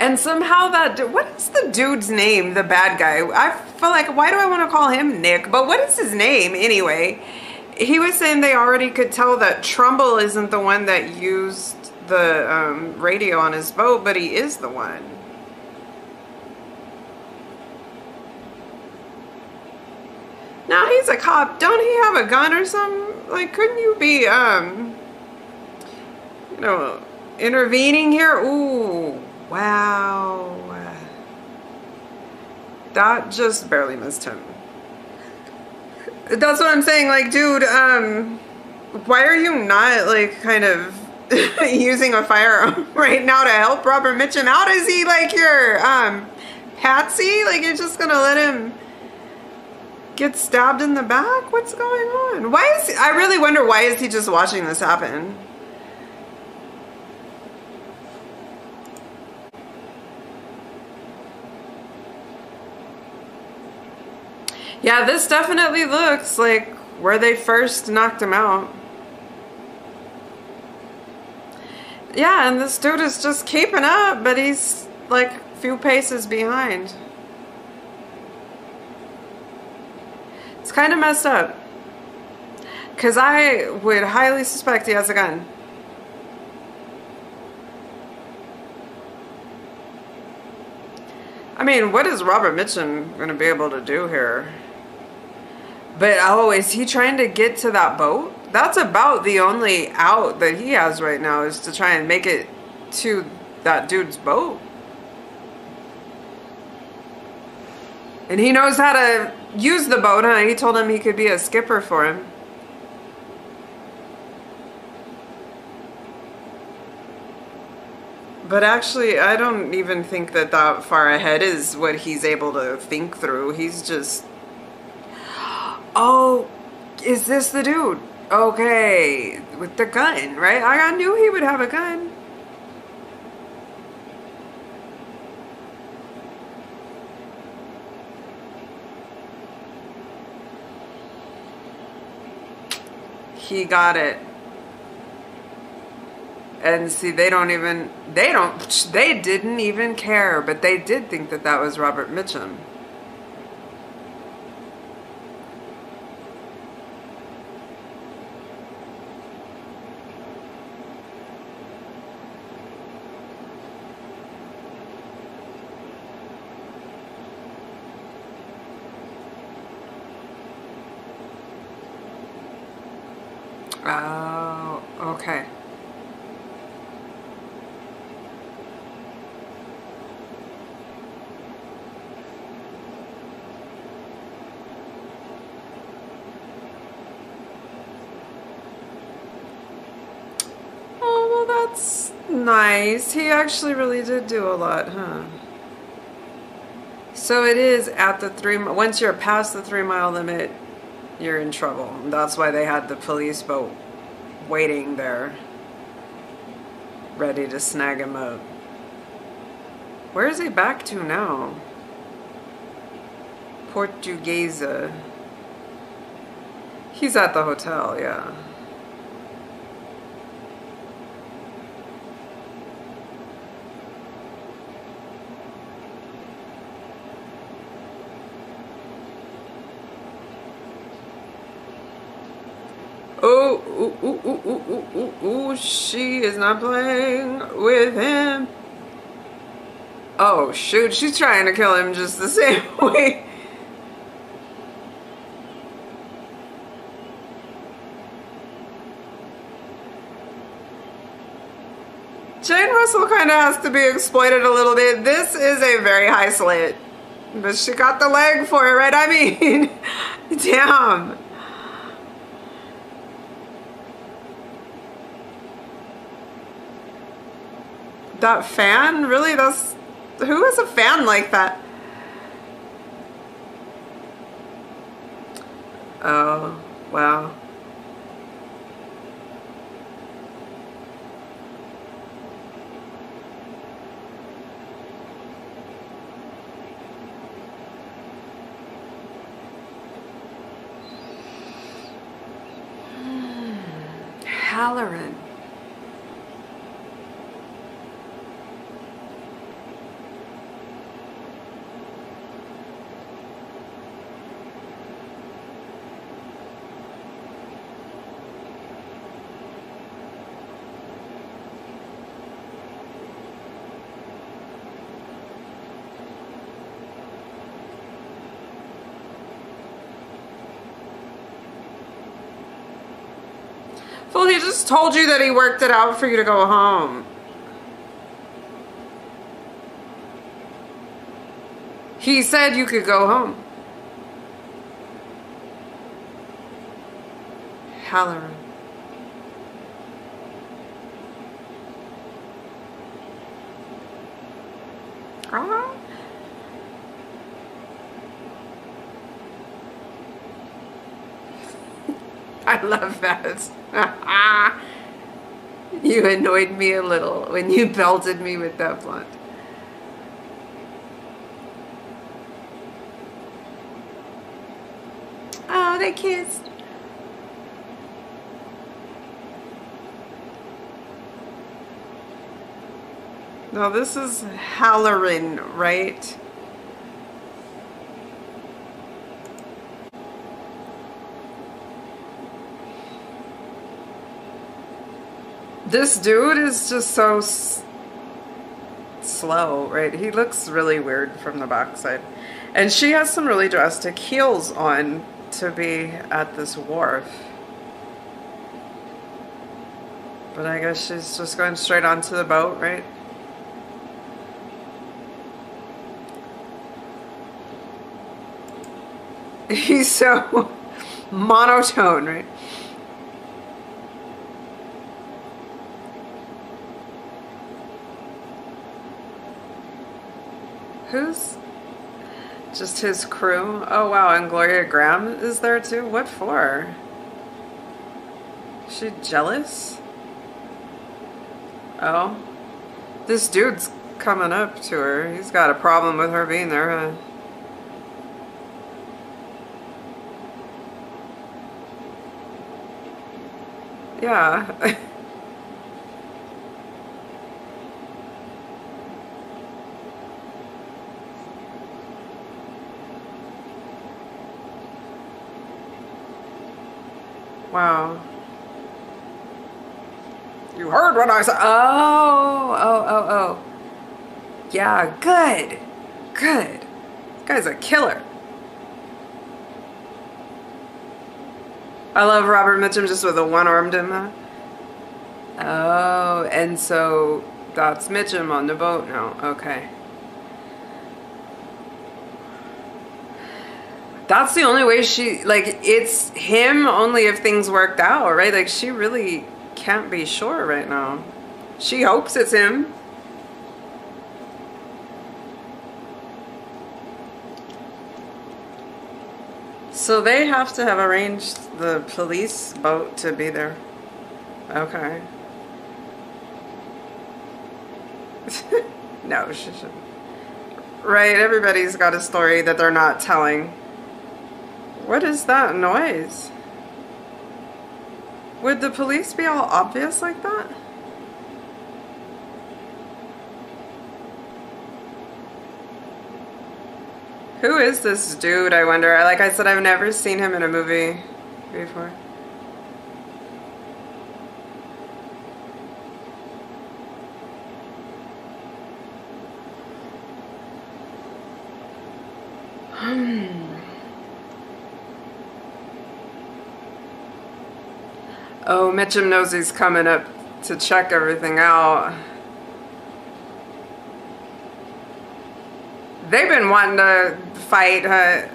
And somehow that what is the dude's name? The bad guy. I feel like why do I want to call him Nick? But what is his name anyway? He was saying they already could tell that Trumble isn't the one that used the um, radio on his boat, but he is the one. Now he's a cop. Don't he have a gun or something? Like, couldn't you be, um, you know, intervening here? Ooh, wow. That just barely missed him. That's what I'm saying. Like, dude, um, why are you not, like, kind of using a firearm right now to help Robert Mitchum out? Is he, like, your, um, patsy? Like, you're just gonna let him get stabbed in the back? What's going on? Why is he, I really wonder why is he just watching this happen? Yeah, this definitely looks like where they first knocked him out. Yeah, and this dude is just keeping up, but he's like a few paces behind. Kind of messed up. Because I would highly suspect he has a gun. I mean, what is Robert Mitchum going to be able to do here? But, oh, is he trying to get to that boat? That's about the only out that he has right now is to try and make it to that dude's boat. And he knows how to use the boat, huh? He told him he could be a skipper for him. But actually, I don't even think that that far ahead is what he's able to think through. He's just. Oh, is this the dude? Okay, with the gun, right? I knew he would have a gun. He got it. And see, they don't even, they don't, they didn't even care, but they did think that that was Robert Mitchum. Oh, okay. Oh, well, that's nice. He actually really did do a lot, huh? So it is at the three, once you're past the three mile limit, you're in trouble. That's why they had the police boat waiting there, ready to snag him up. Where is he back to now? Portuguesa. He's at the hotel, yeah. Oh, ooh, ooh, ooh, ooh, ooh, ooh, she is not playing with him. Oh, shoot, she's trying to kill him just the same way. Jane Russell kind of has to be exploited a little bit. This is a very high slit. But she got the leg for it, right? I mean, damn. that fan? Really? That's who is a fan like that? Oh, wow. Halloran. Told you that he worked it out for you to go home. He said you could go home. Halloran. Ah. I love that. you annoyed me a little when you belted me with that blunt. Oh, they kissed. Now this is Halloran, right? This dude is just so slow, right? He looks really weird from the backside. And she has some really drastic heels on to be at this wharf. But I guess she's just going straight onto the boat, right? He's so monotone, right? Who's just his crew? Oh wow, and Gloria Grahame is there too? What for? Is she jealous? Oh. This dude's coming up to her. He's got a problem with her being there, huh? Yeah. Wow. Said. Oh, oh, oh, oh. Yeah, good. Good. This guy's a killer. I love Robert Mitchum just with a one-armed that. Oh, and so that's Mitchum on the boat now. Okay. that's the only way she like it's him only if things worked out right like she really can't be sure right now. She hopes it's him. So they have to have arranged the police boat to be there. Okay. No she shouldn't. Right everybody's got a story that they're not telling. What is that noise? Would the police be all obvious like that? Who is this dude, I wonder? Like I said, I've never seen him in a movie before. Mitchum knows he's coming up to check everything out. They've been wanting to fight. Huh?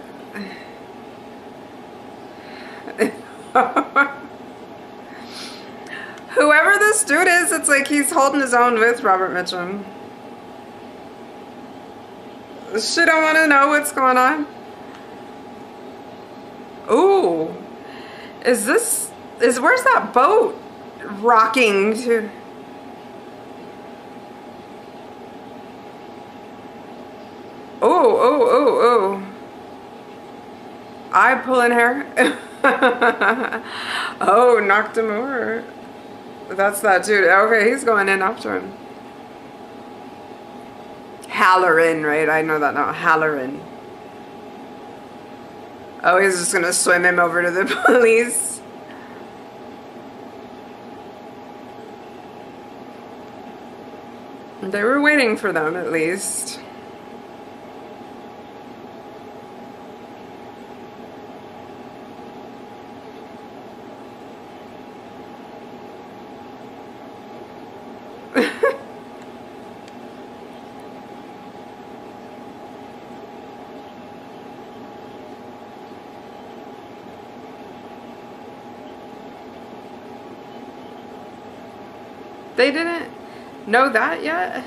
Whoever this dude is, it's like he's holding his own with Robert Mitchum. She don't want to know what's going on. Ooh. Is this is where's that boat rocking to? Oh, oh, oh, oh. I pulling hair. oh, knocked him over. That's that dude. Okay, he's going in after him. Halloran, right? I know that now. Halloran. Oh, he's just gonna swim him over to the police. They were waiting for them, at least. They didn't know that yet?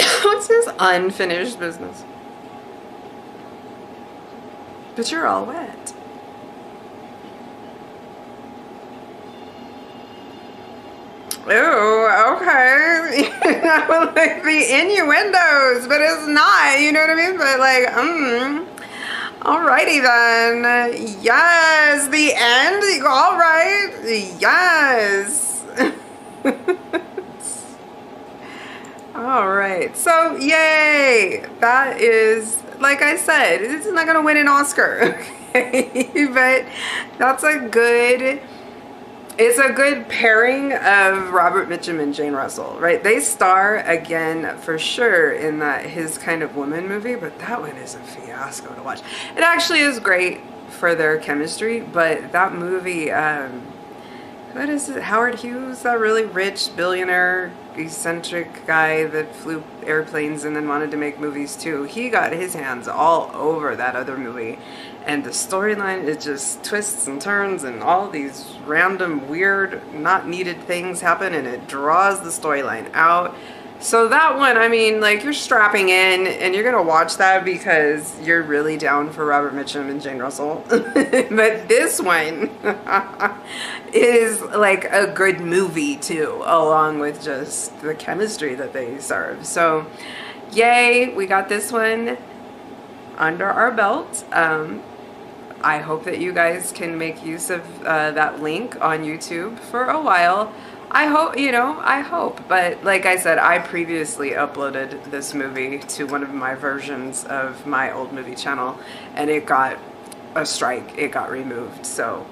What's this unfinished business? But you're all wet. Ooh, okay. Like the innuendos, but it's not, you know what I mean? But like, um, alrighty then. Yes, the end. All right. Yes. All right. So, yay. That is, like I said, this is not to win an Oscar. Okay. but that's a good it's a good pairing of Robert Mitchum and Jane Russell, right? They star again for sure in that his kind of woman movie, but that one is a fiasco to watch. It actually is great for their chemistry, but that movie, um, what is it? Howard Hughes, that really rich billionaire, eccentric guy that flew airplanes and then wanted to make movies too. He got his hands all over that other movie and the storyline is just twists and turns and all these random weird not needed things happen and it draws the storyline out so that one i mean like you're strapping in and you're gonna watch that because you're really down for robert mitchum and jane russell. But this one is like a good movie too along with just the chemistry that they serve. So yay we got this one under our belt. Um, I hope that you guys can make use of uh, that link on YouTube for a while. I hope, you know, I hope. But like I said, I previously uploaded this movie to one of my versions of my old movie channel and it got a strike. It got removed. So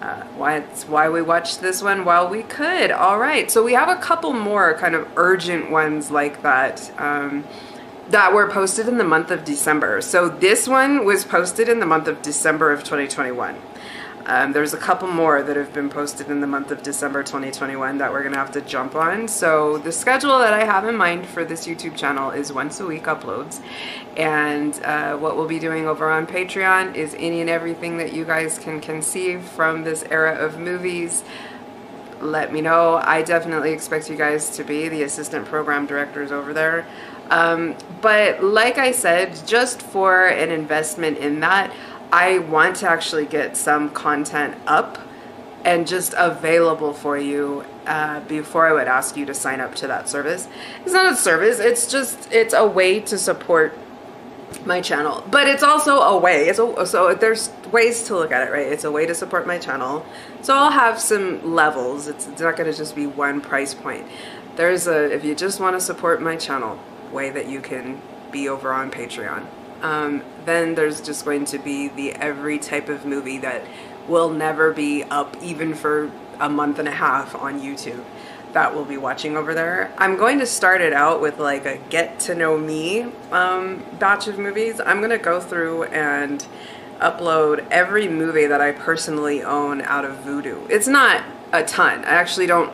uh, why, it's why we watched this one while we could. All right. So we have a couple more kind of urgent ones like that. Um, that were posted in the month of December. So this one was posted in the month of December of 2021. Um, there's a couple more that have been posted in the month of December 2021 that we're going to have to jump on. So the schedule that I have in mind for this YouTube channel is once a week uploads. And uh, what we'll be doing over on Patreon is any and everything that you guys can conceive from this era of movies let me know. I definitely expect you guys to be the assistant program directors over there. Um, but like I said, just for an investment in that, I want to actually get some content up and just available for you uh, before I would ask you to sign up to that service. It's not a service, it's just, it's a way to support my channel. But it's also a way, it's a, so there's ways to look at it, right? It's a way to support my channel. So I'll have some levels. It's, it's not gonna just be one price point. There's a, if you just wanna support my channel, way that you can be over on Patreon. Um, then there's just going to be the every type of movie that will never be up even for a month and a half on YouTube that we'll be watching over there. I'm going to start it out with like a get to know me um, batch of movies. I'm going to go through and upload every movie that I personally own out of Vudu. It's not a ton. I actually don't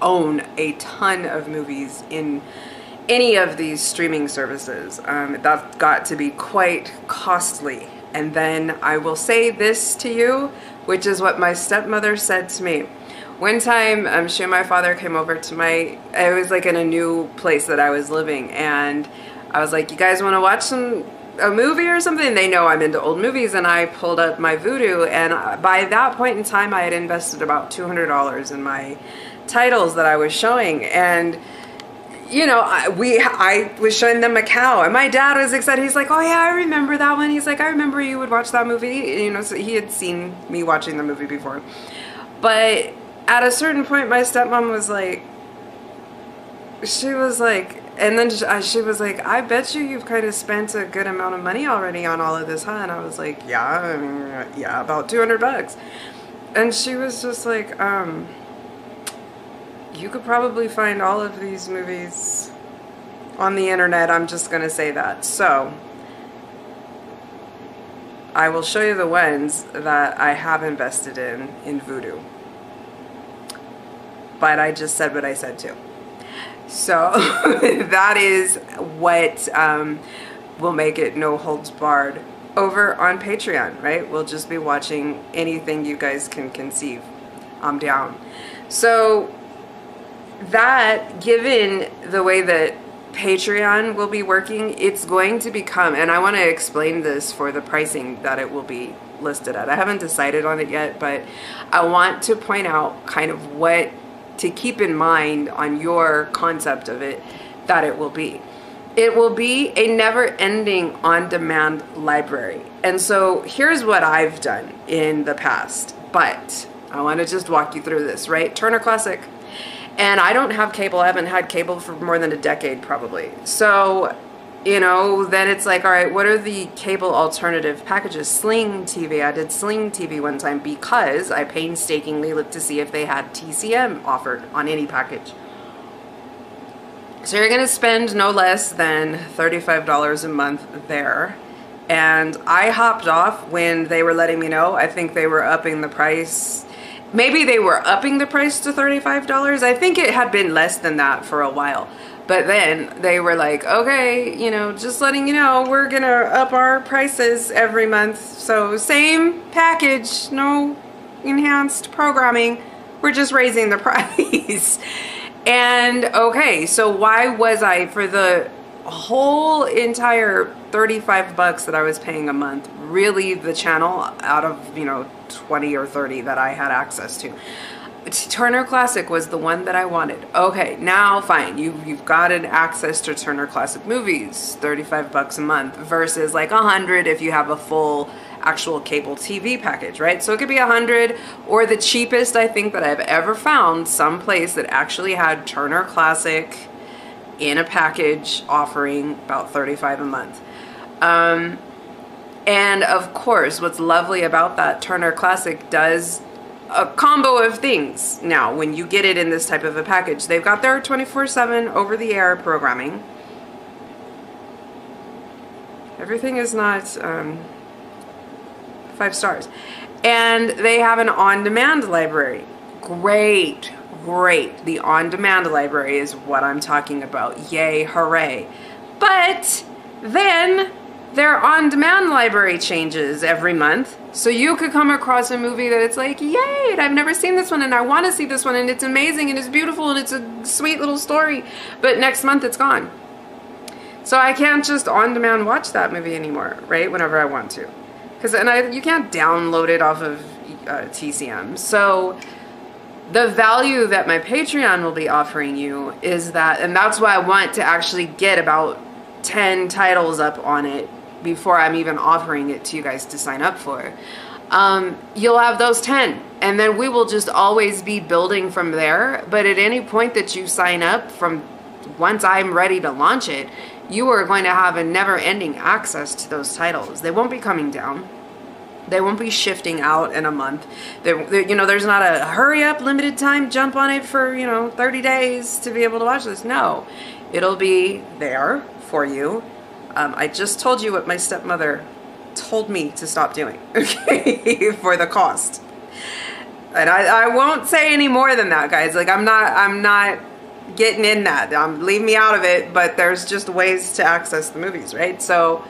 own a ton of movies in any of these streaming services. Um, that got to be quite costly. And then I will say this to you, which is what my stepmother said to me. One time, um, she and my father came over to my, I was like in a new place that I was living, and I was like, you guys want to watch some a movie or something? They know I'm into old movies, and I pulled up my Vudu, and by that point in time, I had invested about $200 in my titles that I was showing, and you know, I, we I was showing them Macao, and my dad was excited. He's like, "Oh yeah, I remember that one." He's like, "I remember you would watch that movie." You know, so he had seen me watching the movie before. But at a certain point, my stepmom was like, she was like, and then she, was like, "I bet you you've kind of spent a good amount of money already on all of this, huh?" And I was like, "Yeah, I mean, yeah, about two hundred bucks." And she was just like, um you could probably find all of these movies on the internet. I'm just going to say that. So, I will show you the ones that I have invested in in Vudu. But I just said what I said too. So, that is what um, will make it no holds barred over on Patreon, right? We'll just be watching anything you guys can conceive. I'm down. So, that, given the way that Patreon will be working, it's going to become, and I want to explain this for the pricing that it will be listed at. I haven't decided on it yet, but I want to point out kind of what to keep in mind on your concept of it that it will be. It will be a never ending on demand library. And so here's what I've done in the past, but I want to just walk you through this, right? Turner Classic and I don't have cable. I haven't had cable for more than a decade, probably. So, you know, then it's like, all right, what are the cable alternative packages? Sling TV. I did Sling TV one time because I painstakingly looked to see if they had TCM offered on any package. So you're going to spend no less than $35 a month there. And I hopped off when they were letting me know. I think they were upping the price maybe they were upping the price to $35. I think it had been less than that for a while. But then they were like, okay, you know, just letting you know, we're to up our prices every month. So same package, no enhanced programming. We're just raising the price. and okay, so why was I for the whole entire 35 bucks that I was paying a month, really the channel out of, you know, 20 or 30 that I had access to. Turner Classic was the one that I wanted. Okay, now fine. You you've gotten access to Turner Classic movies, 35 bucks a month versus like a 100 if you have a full actual cable TV package, right? So it could be a 100 or the cheapest I think that I've ever found some place that actually had Turner Classic in a package offering about 35 a month. Um, and of course, what's lovely about that Turner Classic does a combo of things now when you get it in this type of a package. They've got their 24-7 over-the-air programming. Everything is not um, five stars. And they have an on-demand library. Great, great. The on-demand library is what I'm talking about. Yay, hooray. But then their on-demand library changes every month. So you could come across a movie that it's like, yay, I've never seen this one and I want to see this one and it's amazing and it's beautiful and it's a sweet little story. But next month it's gone. So I can't just on-demand watch that movie anymore, right? Whenever I want to. Because and I, you can't download it off of uh, TCM. So the value that my Patreon will be offering you is that, and that's why I want to actually get about 10 titles up on it before I'm even offering it to you guys to sign up for. Um, you'll have those 10 and then we will just always be building from there. But at any point that you sign up from once I'm ready to launch it, you are going to have a never ending access to those titles. They won't be coming down. They won't be shifting out in a month. They're, they're, you know, there's not a hurry up, limited time, jump on it for, you know, 30 days to be able to watch this. No, it'll be there for you um, I just told you what my stepmother told me to stop doing, okay, for the cost. And I, I won't say any more than that, guys. Like, I'm not, I'm not getting in that. Um, leave me out of it, but there's just ways to access the movies, right? So,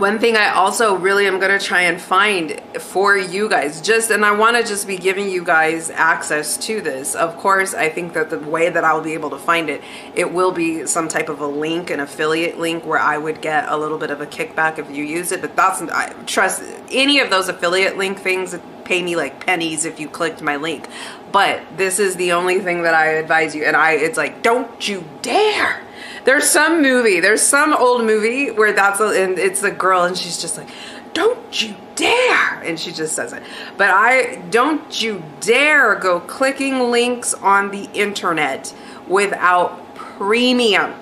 one thing I also really am going to try and find for you guys, just, and I want to just be giving you guys access to this. Of course, I think that the way that I'll be able to find it, it will be some type of a link, an affiliate link where I would get a little bit of a kickback if you use it. But that's, I trust any of those affiliate link things, pay me like pennies if you clicked my link. But this is the only thing that I advise you. And I, it's like, don't you dare. There's some movie, there's some old movie where that's, a, and it's a girl and she's just like, don't you dare. And she just says it. But I, don't you dare go clicking links on the internet without premium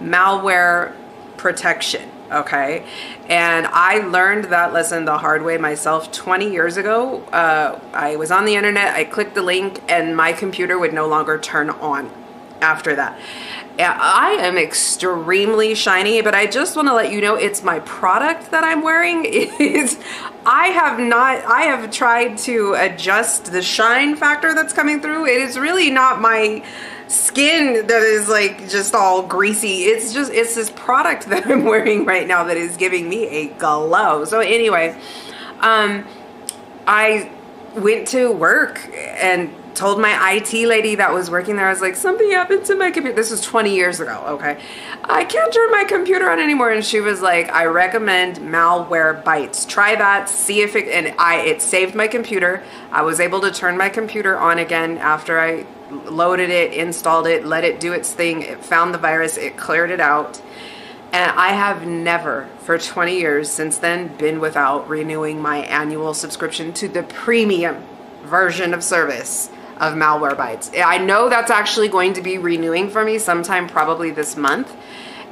malware protection okay and i learned that lesson the hard way myself 20 years ago uh, i was on the internet i clicked the link and my computer would no longer turn on after that I am extremely shiny, but I just want to let you know it's my product that I'm wearing. Is I have not I have tried to adjust the shine factor that's coming through. It is really not my skin that is like just all greasy. It's just, it's this product that I'm wearing right now that is giving me a glow. So anyway, um, I went to work and told my IT lady that was working there, I was like, something happened to my computer. This was 20 years ago, okay? I can't turn my computer on anymore. And she was like, I recommend malware Malwarebytes. Try that, see if it, and I, it saved my computer. I was able to turn my computer on again after I loaded it, installed it, let it do its thing. It found the virus, it cleared it out. And I have never, for 20 years since then, been without renewing my annual subscription to the premium version of service of Malwarebytes. I know that's actually going to be renewing for me sometime probably this month.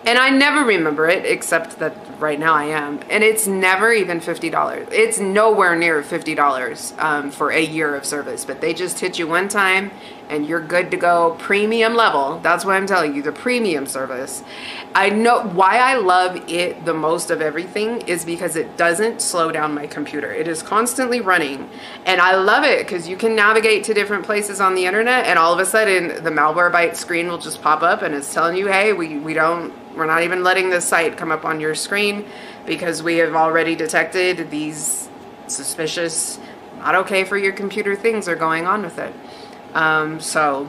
And I never remember it, except that right now I am. And it's never even $50. It's nowhere near $50 um, for a year of service. But they just hit you one time and you're good to go. Premium level. That's what I'm telling you, the premium service. I know why I love it the most of everything is because it doesn't slow down my computer. It is constantly running. And I love it because you can navigate to different places on the internet and all of a sudden the Malwarebyte screen will just pop up and it's telling you, hey, we, we don't we're not even letting the site come up on your screen because we have already detected these suspicious, not okay for your computer things are going on with it. Um, so,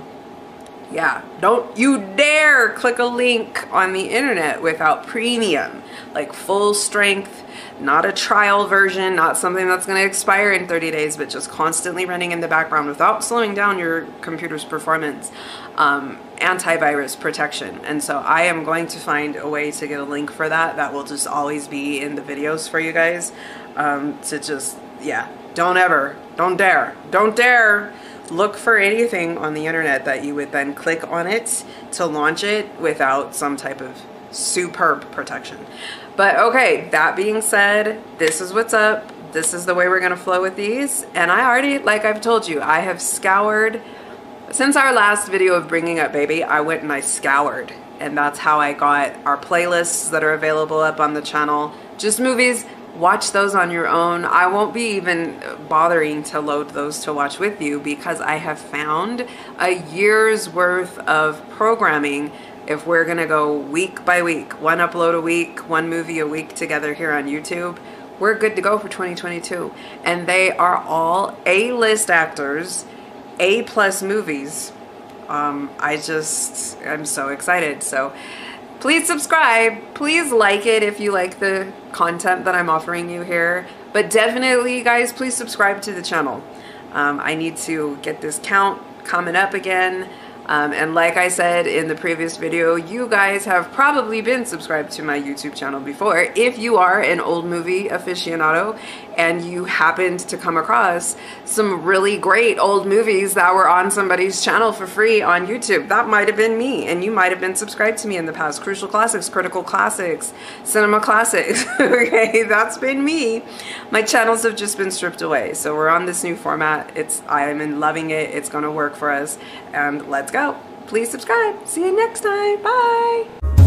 yeah, don't you dare click a link on the internet without premium, like full strength, not a trial version, not something that's going to expire in 30 days, but just constantly running in the background without slowing down your computer's performance. Um, antivirus protection. And so I am going to find a way to get a link for that. That will just always be in the videos for you guys. Um, to just, yeah, don't ever, don't dare, don't dare look for anything on the internet that you would then click on it to launch it without some type of superb protection. But okay, that being said, this is what's up. This is the way we're gonna flow with these. And I already, like I've told you, I have scoured since our last video of bringing up baby, I went and I scoured and that's how I got our playlists that are available up on the channel. Just movies, watch those on your own. I won't be even bothering to load those to watch with you because I have found a year's worth of programming if we're gonna go week by week, one upload a week, one movie a week together here on YouTube, we're good to go for 2022. And they are all A-list actors a plus movies. Um, I just, I'm so excited. So please subscribe. Please like it if you like the content that I'm offering you here. But definitely, guys, please subscribe to the channel. Um, I need to get this count coming up again. Um, and like I said in the previous video, you guys have probably been subscribed to my YouTube channel before. If you are an old movie aficionado and you happened to come across some really great old movies that were on somebody's channel for free on YouTube, that might have been me. And you might have been subscribed to me in the past. Crucial Classics, Critical Classics, Cinema Classics. okay, that's been me. My channels have just been stripped away. So we're on this new format. It's I'm in loving it. It's going to work for us. And let's go. Please subscribe. See you next time. Bye.